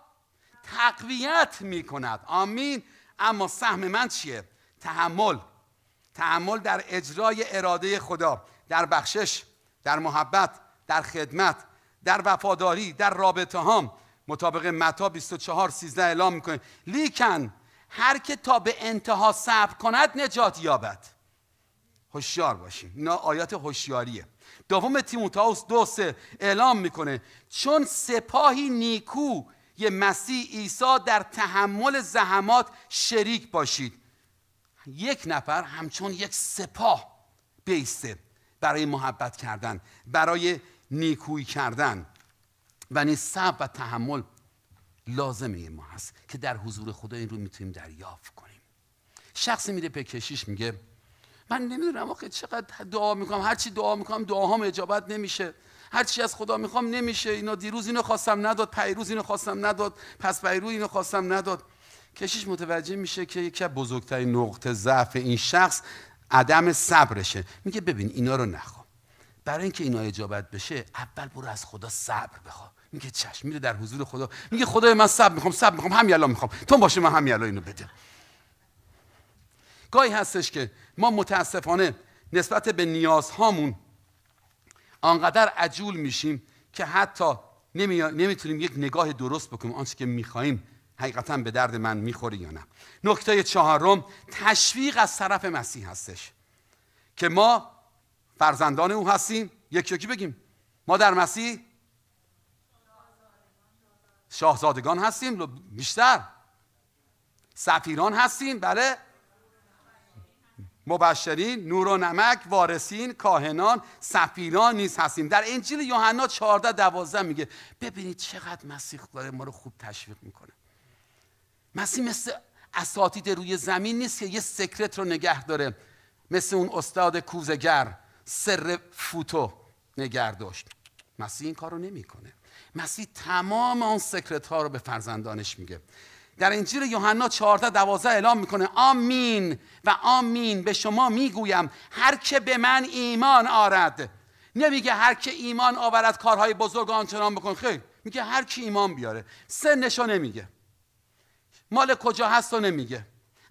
تقویت می‌کند. آمین. اما سهم من چیه؟ تحمل. تحمل در اجرای اراده خدا در بخشش در محبت در خدمت در وفاداری در رابطه هم مطابق متا 24 13 اعلام می‌کنه. لیکن هر که تا به انتها صبر کند نجات یابد. هوشیار باشیم اینا آیات هوشیاریه. دوم تیموتائوس دو سه اعلام می‌کنه. چون سپاهی نیکو یه مسیح عیسی در تحمل زحمات شریک باشید یک نفر همچون یک سپاه بیسته برای محبت کردن برای نیکویی کردن. و نیز صبر و تحمل لازمه ما هست که در حضور خدا این رو می‌تونیم دریافت کنیم. شخصی میره به کشیش میگه من نمی‌دونم آخه چقدر دعا می‌کنم. هر چی دعا می‌کنم دعاهام اجابت نمیشه. هر چی از خدا می‌خوام نمیشه. اینا دیروز اینو خواستم نداد پیروز اینو خواستم نداد پس پیرو اینو خواستم نداد. کشیش متوجه میشه که یکی از بزرگترین نقطه ضعف این شخص عدم صبرشه. میگه ببین اینا رو نخوا برای اینکه اینا اجابت بشه اول برو از خدا صبر بخوا میگه چشم میره در حضور خدا. میگه خدای من صبر می‌خوام صبر می‌خوام همین الان می‌خوام. تو باشه من همین الان اینو بده گاهی هستش که ما متاسفانه نسبت به نیازهامون آنقدر عجول میشیم که حتی نمی‌تونیم یک نگاه درست بکنیم. آنچه که می‌خواهیم حقیقتا به درد من می‌خوره یا نه. نکته چهارم تشویق از طرف مسیح هستش که ما فرزندان او هستیم. یکی یکی بگیم ما در مسیح شاهزادگان هستیم بیشتر. سفیران هستیم بله. مبشرین نور و نمک وارثین کاهنان سفیران نیز هستیم. در انجیل یوحنا 14 12 میگه ببینید چقدر مسیح داره ما رو خوب تشویق می‌کنه. مسیح مثل اساتید روی زمین نیست که یه سکرت رو نگه داره. مثل اون استاد کوزگر سر فوتو نگه داشت. مسیح این کار رو نمی‌کنه. مسیح تمام اون سکرت ها رو به فرزندانش میگه. در انجیل یوحنا 14 12 اعلام می‌کنه آمین و آمین به شما می‌گویم هر که به من ایمان آرد. نمیگه هر که ایمان آورد کارهای بزرگ آنچنان بکن خیر. میگه هر کی ایمان بیاره. سنشو نمیگه. مال کجا هست و نمیگه.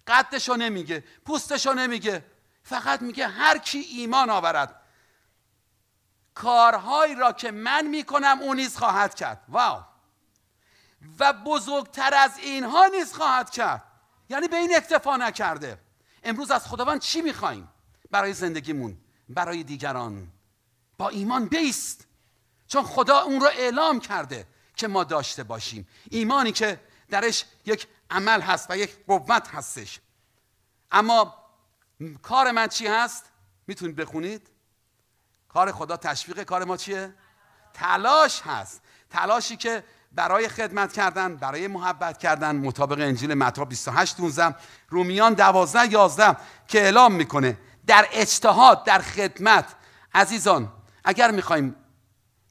قدشو نمیگه. پوستشو نمیگه. فقط میگه هر کی ایمان آورد کارهایی را که من می‌کنم او نیز خواهد کرد. واو. و بزرگتر از اینها نیز خواهد کرد. یعنی به این اکتفا نکرده. امروز از خداوند چی می‌خوایم برای زندگیمون برای دیگران. با ایمان بیست. چون خدا اون رو اعلام کرده که ما داشته باشیم. ایمانی که درش یک عمل هست و یک قوت هستش. اما کار من چی هست؟ می‌تونید بخونید. کار خدا تشویق کار ما چیه؟ تلاش هست. تلاشی که برای خدمت کردن برای محبت کردن مطابق انجیل متی 28 19 رومیان 12 11 که اعلام می‌کنه. در اجتهاد در خدمت عزیزان اگر می‌خوایم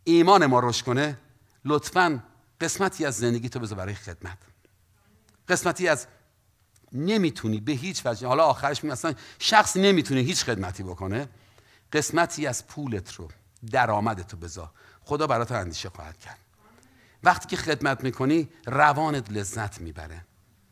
ایمان ما رشد کنه لطفا قسمتی از زندگی تو بذار برای خدمت. قسمتی از نمی‌تونی به هیچ وجه حالا آخرش می اصلا شخص نمی‌تونه هیچ خدمتی بکنه. قسمتی از پولت رو درآمدت رو بذار. خدا برات اندیشه خواهد کرد. وقتی که خدمت می‌کنی روانت لذت می‌بره.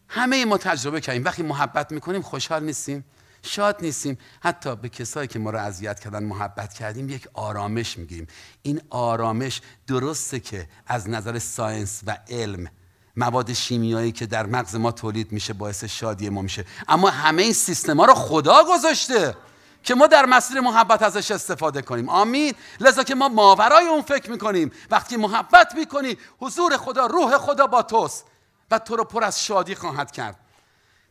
همه ما تجربه کردیم. وقتی محبت می‌کنیم خوشحال نیستیم شاد نیستیم. حتی به کسایی که ما رو اذیت کردن محبت کردیم یک آرامش می‌گیریم. این آرامش درسته که از نظر ساینس و علم مواد شیمیایی که در مغز ما تولید میشه باعث شادی ما میشه. اما همه این سیستما رو خدا گذاشته. که ما در مسیر محبت ازش استفاده کنیم. آمین. لذا که ما ماورای اون فکر می‌کنیم. وقتی محبت می‌کنی حضور خدا روح خدا با توست و تو رو پر از شادی خواهد کرد.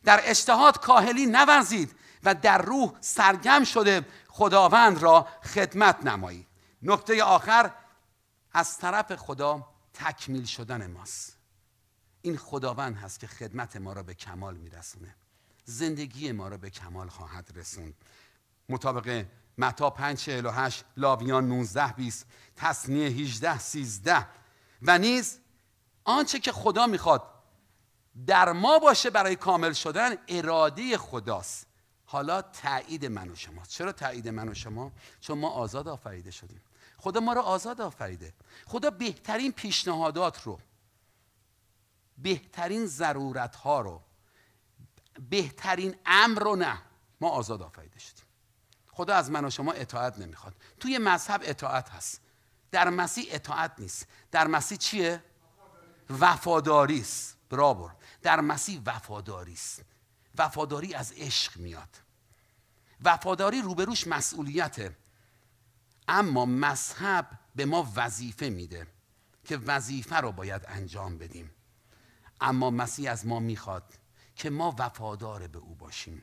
در اجتهاد کاهلی نورزید و در روح سرگم شده خداوند را خدمت نمایید نکته آخر از طرف خدا تکمیل شدن ماست. این خداوند هست که خدمت ما را به کمال میرسونه. زندگی ما را به کمال خواهد رسوند. مطابق متا 5 48 لاویان 19 20 تصنیه 18 13 و نیز آنچه که خدا می‌خواد در ما باشه برای کامل شدن اراده خداست. حالا تایید من و شما. چرا تایید من و شما؟ چون ما آزاد آفریده شدیم. خدا ما رو آزاد آفریده. خدا بهترین پیشنهادات رو بهترین ضرورت ها رو بهترین امر رو نه ما آزاد آفریده شدیم. خدا از من و شما اطاعت نمی‌خواد. توی مذهب اطاعت هست. در مسیح اطاعت نیست. در مسیح چیه؟ وفاداری است. برابر. در مسیح وفاداری است. وفاداری از عشق میاد. وفاداری روبروش مسئولیته. اما مذهب به ما وظیفه میده که وظیفه رو باید انجام بدیم. اما مسیح از ما می‌خواد که ما وفادار به او باشیم.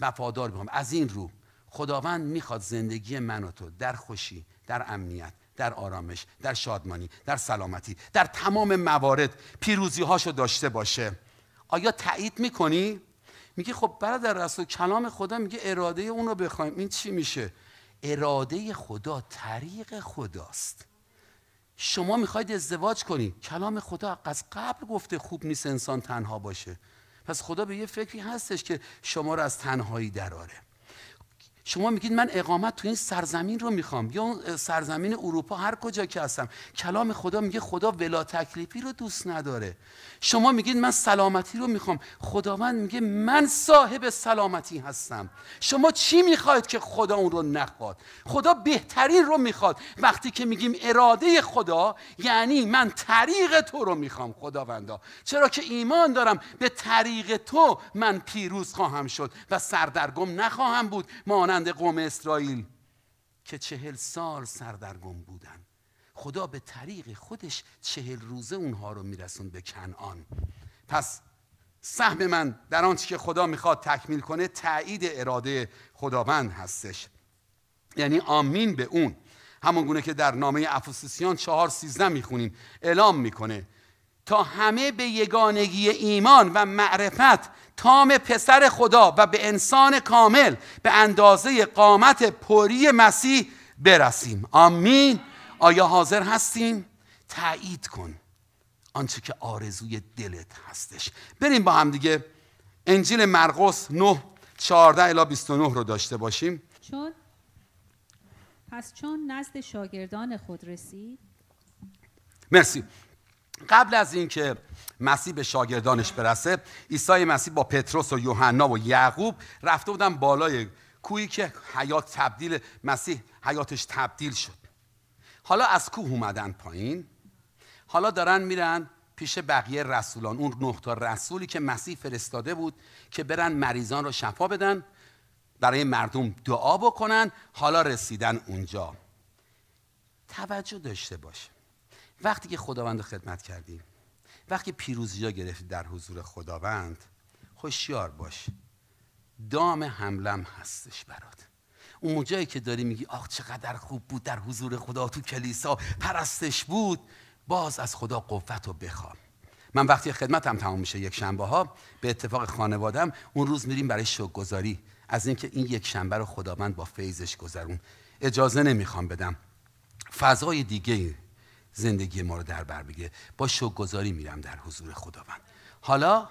وفادار باشیم از این رو خداوند می‌خواد زندگی من و تو در خوشی در امنیت در آرامش در شادمانی در سلامتی در تمام موارد پیروزی هاشو داشته باشه. آیا تایید می‌کنی؟ میگه خب برادر رسول کلام خدا میگه اراده اون رو بخوایم. این چی میشه؟ اراده خدا طریق خداست. شما می‌خواید ازدواج کنی. کلام خدا از قبل گفته خوب نیست انسان تنها باشه. پس خدا به یه فکری هستش که شما رو از تنهایی دراره. شما میگید من اقامت تو این سرزمین رو می‌خوام. یا سرزمین اروپا هر کجا که هستم. کلام خدا میگه خدا ولا تکلیفی رو دوست نداره. شما میگید من سلامتی رو می‌خوام. خداوند میگه من صاحب سلامتی هستم. شما چی می‌خواید که خدا اون رو نخواد؟ خدا بهترین رو می‌خواد. وقتی که میگیم اراده خدا یعنی من طریق تو رو می‌خوام خداوندا. چرا که ایمان دارم به طریق تو من پیروز خواهم شد و سردرگم نخواهم بود. مانند قوم اسرائیل که چهل سال سردرگم بودن. خدا به طریق خودش چهل روزه اونها رو میرسون به کنعان. پس سهم من در آنچه که خدا می‌خواد تکمیل کنه تایید اراده خداوند هستش. یعنی آمین به اون. همون گونه که در نامه افسوسیان چهار سیزده می‌خونیم. اعلام می‌کنه تا همه به یگانگی ایمان و معرفت تام پسر خدا و به انسان کامل به اندازه قامت پری مسیح برسیم. آمین. آیا حاضر هستیم؟ تایید کن. آنچه که آرزوی دلت هستش. بریم با هم دیگه. انجیل مرقس 9 14 الی 29 رو داشته باشیم. چون پس چون نزد شاگردان خود رسید. مرسی. قبل از اینکه مسیح به شاگردانش برسه عیسی مسیح با پتروس و یوحنا و یعقوب رفته بودن بالای کویی که حیات تبدیل مسیح حیاتش تبدیل شد. حالا از کوه اومدن پایین. حالا دارن میرن پیش بقیه رسولان. اون نه تا رسولی که مسیح فرستاده بود که برن مریضان رو شفا بدن برای مردم دعا بکنن. حالا رسیدن اونجا. توجه داشته باش. وقتی که خداوند رو خدمت کردی وقتی پیروزی ها گرفتی در حضور خداوند خوشیار باش. دام حملم هستش برات. اون جایی که داری میگی آخ چقدر خوب بود در حضور خدا تو کلیسا پرستش بود. باز از خدا قوت رو بخوام. من وقتی خدمتم تمام میشه یک شنبه ها به اتفاق خانوادم اون روز میریم برای شکرگزاری از اینکه این یک شنبه رو خداوند با فیضش گذرون. اجازه نمی‌خوام بدم. فضای دیگه زندگی ما رو در بر بگیره با شکرگزاری میرم در حضور خداوند. حالا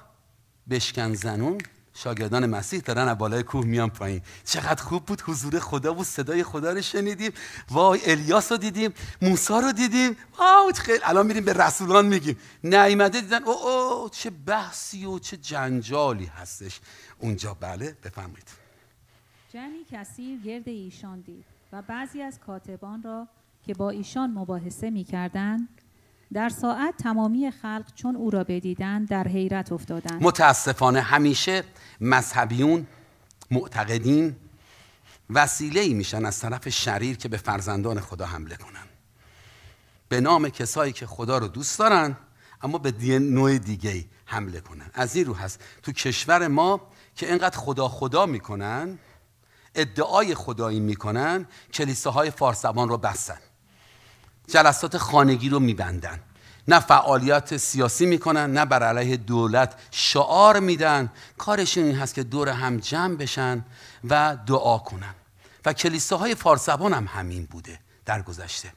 بشکن زنون شاگردان مسیح دارن از بالای کوه میان پایین. چقدر خوب بود حضور خدا بود صدای خدا رو شنیدیم. وای الیاس رو دیدیم موسی رو دیدیم. وای خیلی. الان میریم به رسولان میگیم. نیامده دیدن. او او چه بحثی و چه جنجالی هستش. اونجا بله بفرمایید. جمعی کثیر گرد ایشان دید و بعضی از کاتبان را که با ایشان مباحثه می در ساعت تمامی خلق چون او را بدیدند در حیرت افتادند. متاسفانه همیشه مذهبیون معتقدین وسیله ای میشن از طرف شریر که به فرزندان خدا حمله کنن. به نام کسایی که خدا رو دوست دارن اما به دی... نوع دیگه حمله کنن. از این رو هست. تو کشور ما که اینقدر خدا خدا می‌کنن ادعای خدایی می‌کنن کلیساهای فارسبان رو بستن. جلسات خانگی رو میبندن. نه فعالیت سیاسی می‌کنن نه بر علیه دولت شعار میدن. کارشون این هست که دور هم جمع بشن و دعا کنن. و کلیساهای فارسبان هم همین بوده در گذشته.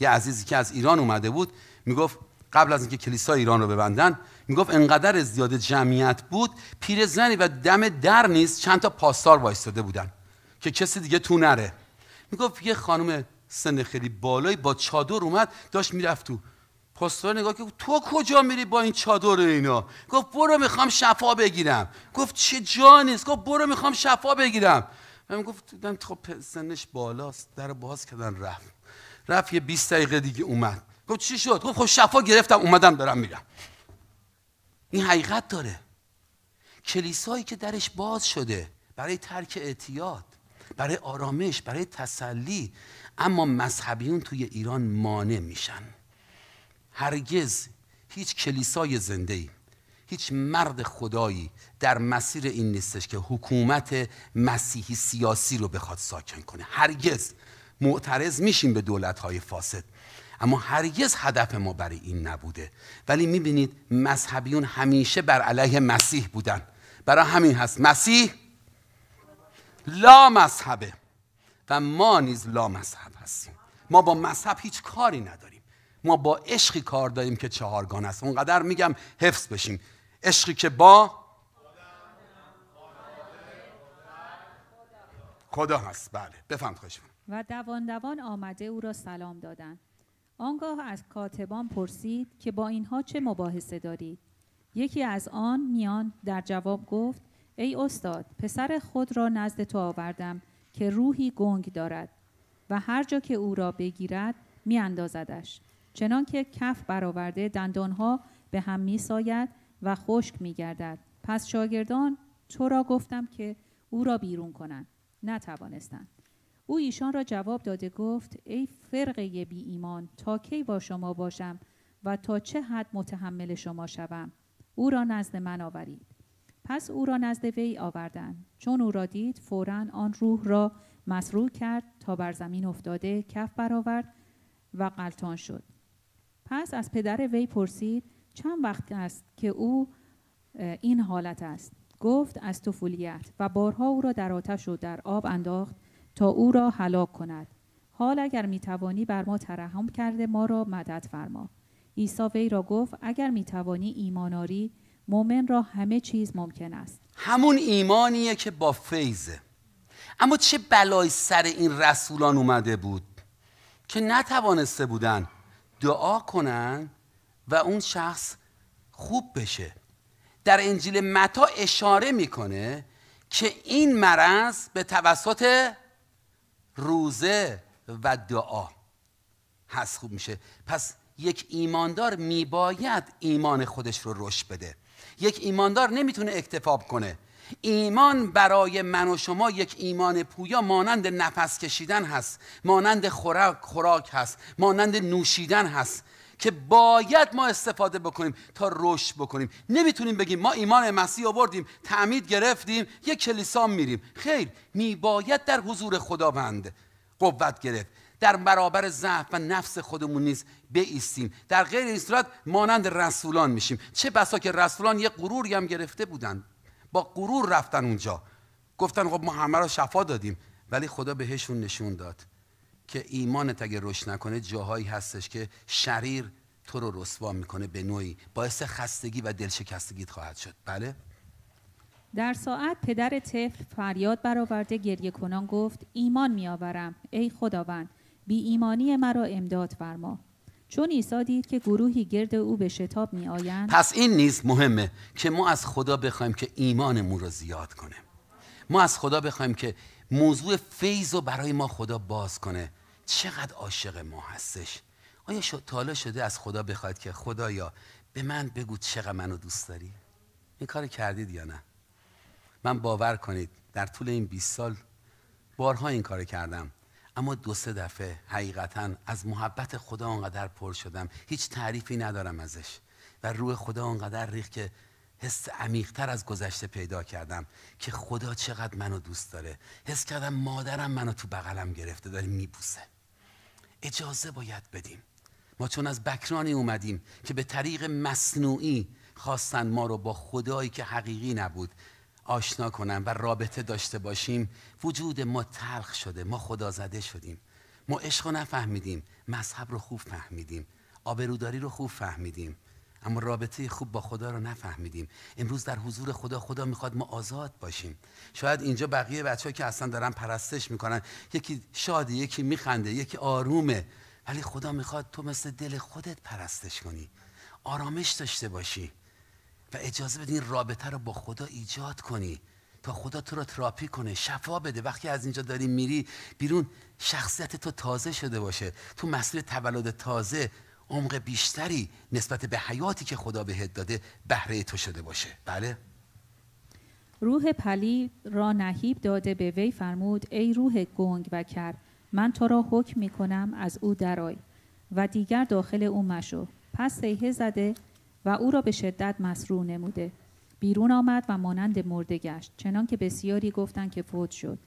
یه عزیزی که از ایران اومده بود می‌گفت قبل از اینکه کلیسا ایران رو ببندن می‌گفت انقدر زیاد جمعیت بود پیر زنی و دم در نیست چند تا پاسدار وایستاده بودن که کسی دیگه تو نره. می‌گفت یه خانم سن خیلی بالایی با چادر اومد داشت می‌رفت تو پاسدار نگاه که تو کجا میری با این چادر اینا؟ گفت برو می‌خوام شفا بگیرم. گفت چه جا نیست گفت برو می‌خوام شفا بگیرم. من گفت دیدم خب سنش بالاست. در باز کردن رفت. رفت یه 20 دقیقه دیگه اومد. گفت چی شد؟ گفت خب شفا گرفتم اومدم دارم میرم. این حقیقت داره. کلیسایی که درش باز شده برای ترک اعتیاد برای آرامش برای تسلی اما مذهبیون توی ایران مانع میشن. هرگز هیچ کلیسای زنده ای هیچ مرد خدایی در مسیر این نیستش که حکومت مسیحی سیاسی رو بخواد ساکن کنه. هرگز. معترض میشیم به دولت های فاسد. اما هرگز هدف ما برای این نبوده. ولی می‌بینید مذهبیون همیشه بر علیه مسیح بودن. برای همین هست. مسیح لا مذهبه. و ما نیز لا مذهب هستیم. ما با مذهب هیچ کاری نداریم. ما با عشقی کار داریم که چهارگان است. اونقدر میگم حفظ بشیم. عشقی که با خدا هست. بله. بفهم خوش و دوان دوان آمده او را سلام دادند آنگاه از کاتبان پرسید که با اینها چه مباحثه دارید؟ یکی از آن میان در جواب گفت ای استاد پسر خود را نزد تو آوردم. که روحی گنگ دارد و هر جا که او را بگیرد می اندازدش. چنان که کف برآورده دندانها به هم می ساید و خشک می گردد. پس شاگردان تو را گفتم که او را بیرون کنند. نتوانستند. او ایشان را جواب داده گفت ای فرقه بی ایمان تا کی با شما باشم و تا چه حد متحمل شما شوم او را نزد من آورید پس او را نزد وی آوردند. چون او را دید فورا آن روح را مسرور کرد تا بر زمین افتاده کف برآورد و قلتان شد. پس از پدر وی پرسید چند وقت است که او این حالت است؟ گفت از طفولیت و بارها او را در آتش و در آب انداخت تا او را هلاک کند. حال اگر می‌توانی بر ما ترحم کرده ما را مدد فرما. عیسی وی را گفت اگر می‌توانی ایماناری مؤمن را همه چیز ممکن است. همون ایمانیه که با فیضه. اما چه بلای سر این رسولان اومده بود که نتوانسته بودن دعا کنن و اون شخص خوب بشه. در انجیل متا اشاره می‌کنه که این مرض به توسط روزه و دعا هست خوب میشه. پس یک ایماندار میباید ایمان خودش رو رشد بده. یک ایماندار نمی‌تونه اکتفاب کنه. ایمان برای من و شما یک ایمان پویا مانند نفس کشیدن هست مانند خوراک, خوراک هست مانند نوشیدن هست که باید ما استفاده بکنیم تا رشد بکنیم. نمی‌تونیم بگیم ما ایمان مسیح آوردیم تعمید گرفتیم یک کلیسا میریم. خیر میباید در حضور خداوند قوت گرفت. در برابر ضعف و نفس خودمون نیز بیستیم. در غیر این صورت مانند رسولان میشیم. چه بسا که رسولان یه غروری هم گرفته بودن. با غرور رفتن اونجا. گفتن خب ما همه را شفا دادیم. ولی خدا بهشون نشون داد که ایمانت اگه رشد نکنه جاهایی هستش که شریر تو رو رسوا می‌کنه به نوعی. باعث خستگی و دلشکستگیت خواهد شد. بله؟ در ساعت پدر طفل فریاد برآورده گریه کنان گفت ایمان میآورم ای خداوند. بی ایمانی مرا امداد فرما. چون عیسی دید که گروهی گرد او به شتاب می آیند پس این نیز مهمه که ما از خدا بخوایم که ایمانمون رو زیاد کنه. ما از خدا بخوایم که موضوع فیض رو برای ما خدا باز کنه. چقدر عاشق ما هستش. آیا تا شده از خدا بخواید که خدایا به من بگو چقدر منو دوست داری؟ این کار کردید یا نه؟ من باور کنید در طول این 20 سال بارها این کار کردم. اما دو سه دفعه حقیقتا از محبت خدا آنقدر پر شدم هیچ تعریفی ندارم ازش. و روح خدا آنقدر ریخ که حس عمیقتر از گذشته پیدا کردم که خدا چقدر منو دوست داره. حس کردم مادرم منو تو بغلم گرفته داره میبوسه. اجازه باید بدیم. ما چون از بکرانی اومدیم که به طریق مصنوعی خواستن ما رو با خدایی که حقیقی نبود آشنا کنن و رابطه داشته باشیم. وجود ما تلخ شده ما خدا زده شدیم. ما عشق رو نفهمیدیم مذهب رو خوب فهمیدیم آبروداری رو خوب فهمیدیم. اما رابطه خوب با خدا رو نفهمیدیم. امروز در حضور خدا خدا می‌خواد ما آزاد باشیم. شاید اینجا بقیه بچه که اصلا دارن پرستش می‌کنن یکی شاده یکی میخنده یکی آرومه. ولی خدا می‌خواد تو مثل دل خودت پرستش کنی. آرامش داشته باشی. و اجازه بدین رابطه رو با خدا ایجاد کنی. تا خدا تو رو تراپی کنه شفا بده. وقتی از اینجا داری میری بیرون شخصیت تو تازه شده باشه. تو مسیر تولد تازه عمق بیشتری نسبت به حیاتی که خدا بهت داده بهره تو شده باشه. بله؟ روح پلید را نهیب داده به وی فرمود ای روح گنگ و کر من تو را حکم می کنم از او در آی و دیگر داخل او مشو. پس سیه زده و او را به شدت مسرور نموده. بیرون آمد و مانند مرده گشت چنان که بسیاری گفتند که فوت شد.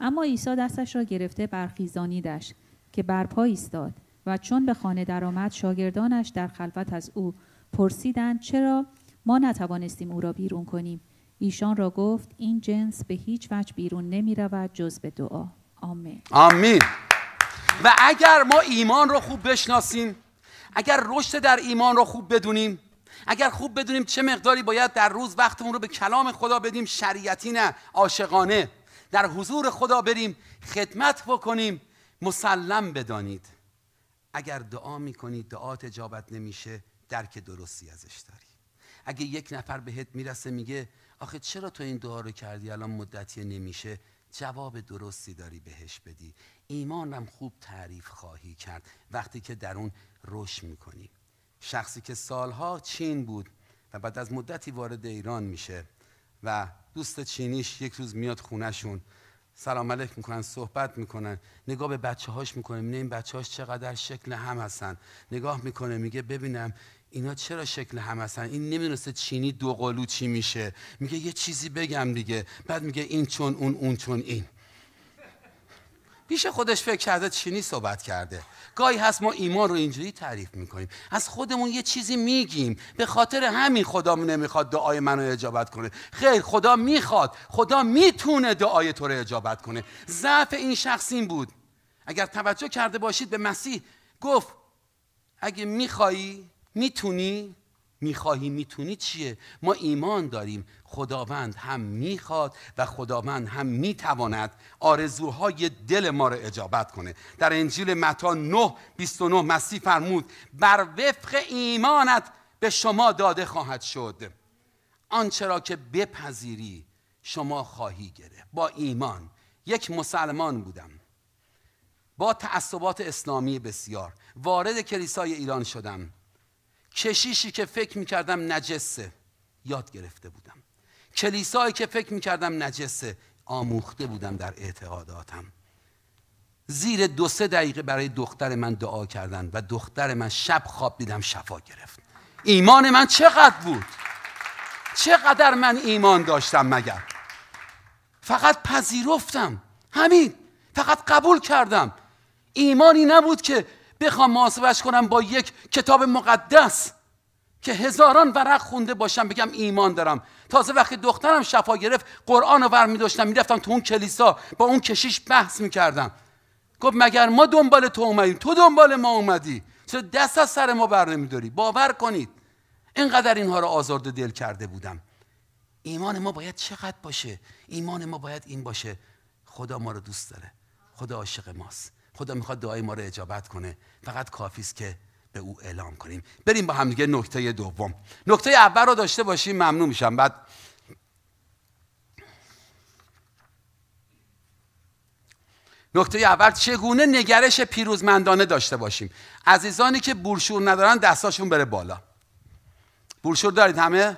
اما عیسی دستش را گرفته برخیزانیدش که برپا ایستاد و چون به خانه درآمد شاگردانش در خلوت از او پرسیدند چرا ما نتوانستیم او را بیرون کنیم؟ ایشان را گفت این جنس به هیچ وجه بیرون نمی رود جز به دعا. آمین. آمین. و اگر ما ایمان رو خوب بشناسیم اگر رشد در ایمان رو خوب بدونیم اگر خوب بدونیم چه مقداری باید در روز وقتمون رو به کلام خدا بدیم شریعتی نه عاشقانه. در حضور خدا بریم خدمت بکنیم مسلم بدانید. اگر دعا می‌کنید دعات اجابت نمیشه درک درستی ازش داری. اگه یک نفر بهت می‌رسه میگه آخه چرا تو این دعا رو کردی؟ الان مدتی نمیشه. جواب درستی داری بهش بدی. ایمانم خوب تعریف خواهی کرد. وقتی که در اون رشد می‌کنی. شخصی که سالها چین بود و بعد از مدتی وارد ایران میشه و دوست چینیش یک روز میاد خونهشون. سلام علیک می‌کنن صحبت می‌کنن. نگاه به بچه هاش می‌کنه میگه این بچه هاش چقدر شکل هم هستن. نگاه می‌کنه میگه ببینم اینا چرا شکل هم هستن؟ این نمی‌دونسته چینی دو قلو چی میشه. میگه یه چیزی بگم دیگه. بعد میگه این چون اون اون چون این. پیش خودش فکر کرده چینی صحبت کرده. گاهی هست ما ایمان رو اینجوری تعریف می‌کنیم. از خودمون یه چیزی میگیم. به خاطر همین خدا نمی‌خواد دعای منو اجابت کنه. خیر خدا می‌خواد. خدا می‌تونه دعای تو رو اجابت کنه. ضعف این شخص این بود. اگر توجه کرده باشید به مسیح گفت اگه میخوایی می‌تونی می‌خواهی می‌تونی چیه؟ ما ایمان داریم. خداوند هم می‌خواد و خداوند هم می‌تواند آرزوهای دل ما را اجابت کنه. در انجیل متا 9 29 مسیح فرمود بر وفق ایمانت به شما داده خواهد شد. آنچه را که بپذیری شما خواهی گرفت. با ایمان. یک مسلمان بودم. با تعصبات اسلامی بسیار. وارد کلیسای ایران شدم. کشیشی که فکر می‌کردم نجسه. یاد گرفته بودم. کلیسایی که فکر می‌کردم نجسه آموخته بودم در اعتقاداتم. زیر دو سه دقیقه برای دختر من دعا کردن و دختر من شب خواب دیدم شفا گرفت. ایمان من چقدر بود؟ چقدر من ایمان داشتم مگر؟ فقط پذیرفتم. همین. فقط قبول کردم. ایمانی نبود که بخوام محاسبش کنم با یک کتاب مقدس که هزاران ورق خونده باشم بگم ایمان دارم. تازه وقتی دخترم شفا گرفت قرآن رو برمی داشتم می‌رفتم تو اون کلیسا با اون کشیش بحث می‌کردم. گفت مگر ما دنبال تو اومدیم؟ تو دنبال ما اومدی. چرا دست از سر ما بر نمیداری؟ باور کنید. اینقدر اینها رو آزرد دل کرده بودم. ایمان ما باید چقدر باشه؟ ایمان ما باید این باشه. خدا ما رو دوست داره. خدا عاشق ماست. خدا می‌خواد دعای ما رو اجابت کنه. فقط کافی است که به او اعلام کنیم. بریم با هم دیگه نکته دوم. نکته اول رو داشته باشیم ممنون میشم. بعد نکته اول چگونه نگرش پیروزمندانه داشته باشیم؟ عزیزانی که بورشور ندارن دستاشون بره بالا. بورشور دارید همه؟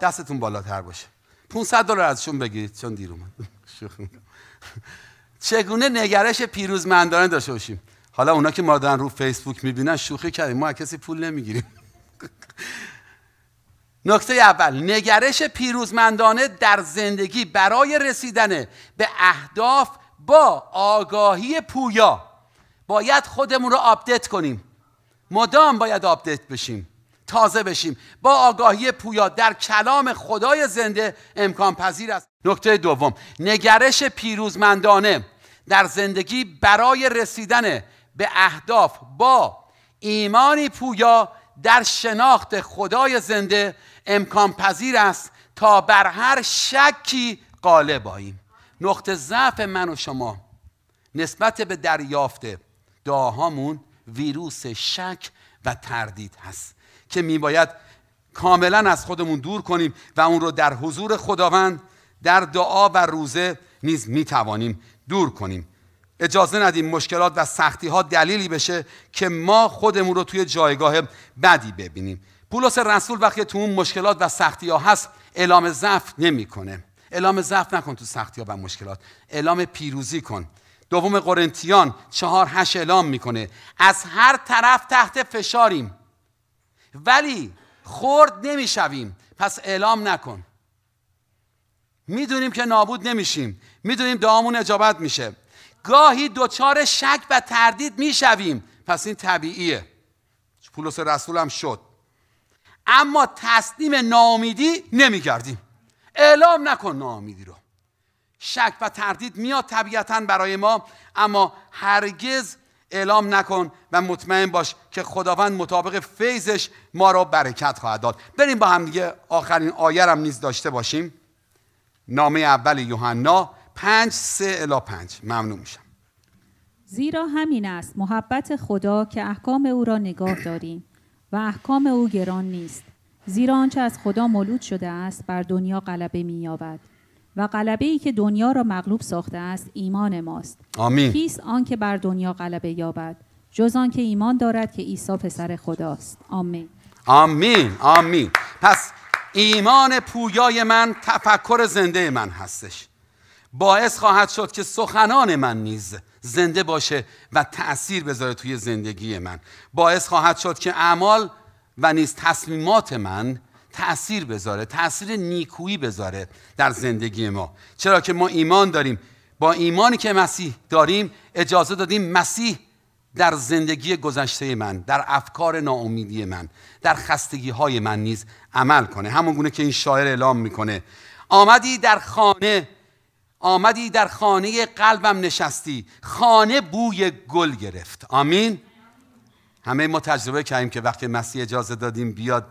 دستتون بالاتر باشه. 500 دلار ازشون بگیرید چون دیر اومد چگونه نگرش پیروزمندانه داشته باشیم؟ حالا اونا که ما دارن رو فیسبوک می‌بینن شوخی کردیم. ما کسی پول نمی‌گیریم. نکته اول نگرش پیروزمندانه در زندگی برای رسیدن به اهداف با آگاهی پویا. باید خودمون رو update کنیم. مدام باید update بشیم. تازه بشیم. با آگاهی پویا در کلام خدای زنده امکان پذیر است. نکته دوم نگرش پیروزمندانه در زندگی برای رسیدن به اهداف با ایمانی پویا در شناخت خدای زنده امکان پذیر است تا بر هر شکی غالب آییم. نقطه ضعف من و شما نسبت به دریافت دعاهامون ویروس شک و تردید هست که میباید کاملا از خودمون دور کنیم و اون رو در حضور خداوند در دعا و روزه نیز می‌توانیم دور کنیم. اجازه ندیم مشکلات و سختی ها دلیلی بشه که ما خودمون رو توی جایگاه بدی ببینیم. پولس رسول وقتی تو اون مشکلات و سختی ها هست اعلام ضعف نمی‌کنه. اعلام ضعف نکن تو سختی ها و مشکلات. اعلام پیروزی کن. دوم قرنتیان چهار هش اعلام می‌کنه. از هر طرف تحت فشاریم. ولی خرد نمی‌شویم. پس اعلام نکن. می‌دونیم که نابود نمیشیم. می‌دونیم دعامون اجابت میشه. گاهی دچار شک و تردید می‌شویم. پس این طبیعیه. پولس رسول هم شد. اما تسلیم ناامیدی نمیگردیم. اعلام نکن ناامیدی رو. شک و تردید میاد طبیعتا برای ما اما هرگز اعلام نکن و مطمئن باش که خداوند مطابق فیضش ما را برکت خواهد داد. بریم با هم دیگه آخرین آیه هم نیز داشته باشیم. نامه اول یوحنا پنج سه الا پنج. ممنون میشم. زیرا همین است محبت خدا که احکام او را نگاه داریم و احکام او گران نیست. زیرا آنچه از خدا مولود شده است بر دنیا غلبه مییابد و غلبه ای که دنیا را مغلوب ساخته است ایمان ماست. آمین. کیست آن که بر دنیا غلبه یابد؟ جز آن که ایمان دارد که عیسی پسر خداست. آمین. آمین آمین. پس ایمان پویای من تفکر زنده من هستش. باعث خواهد شد که سخنان من نیز زنده باشه و تأثیر بذاره توی زندگی من. باعث خواهد شد که اعمال و نیز تصمیمات من تأثیر بذاره تأثیر نیکویی بذاره در زندگی ما. چرا که ما ایمان داریم. با ایمانی که مسیح داریم اجازه دادیم مسیح در زندگی گذشته من در افکار ناامیدی من در خستگی های من نیز عمل کنه. همون گونه که این شاعر اعلام می‌کنه. آمدی در خانه آمدی در خانه قلبم نشستی. خانه بوی گل گرفت. آمین. همه ما تجربه کردیم که وقتی مسیح اجازه دادیم بیاد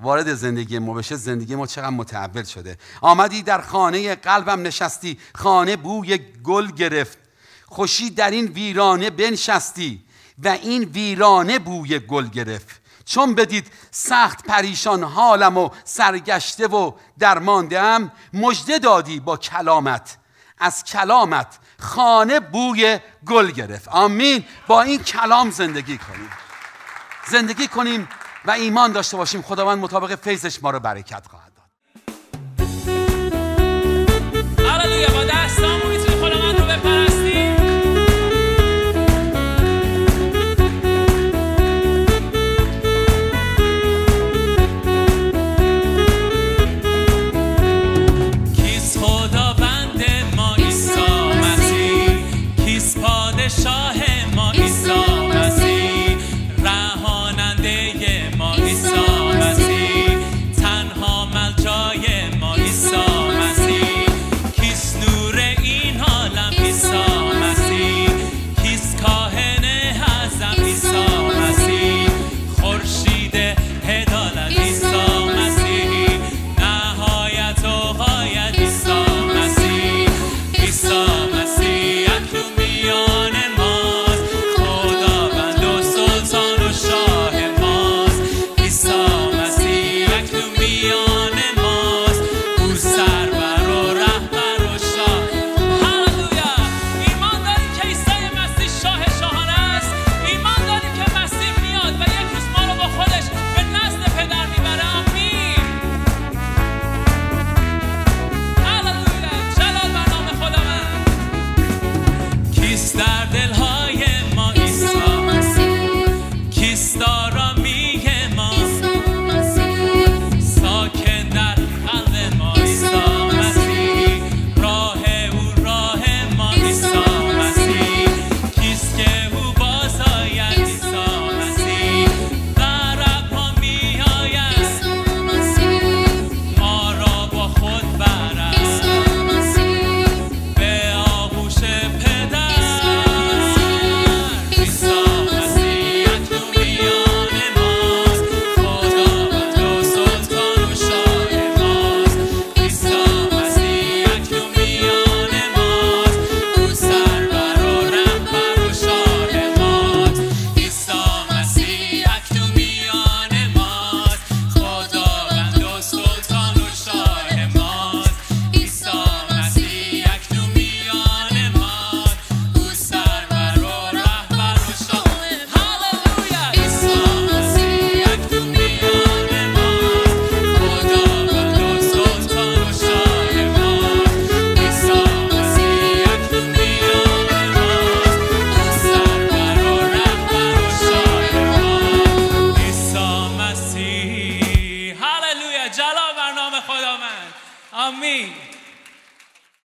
وارد زندگی ما بشه زندگی ما چقدر متحول شده. آمدی در خانه قلبم نشستی. خانه بوی گل گرفت. خوشی در این ویرانه بنشستی و این ویرانه بوی گل گرفت. چون بدید سخت پریشان حالم و سرگشته و درمانده ام مژده دادی با کلامت. از کلامت خانه بوی گل گرفت. آمین. با این کلام زندگی کنیم. زندگی کنیم و ایمان داشته باشیم. خداوند مطابق فیضش ما رو برکت خواهد داد.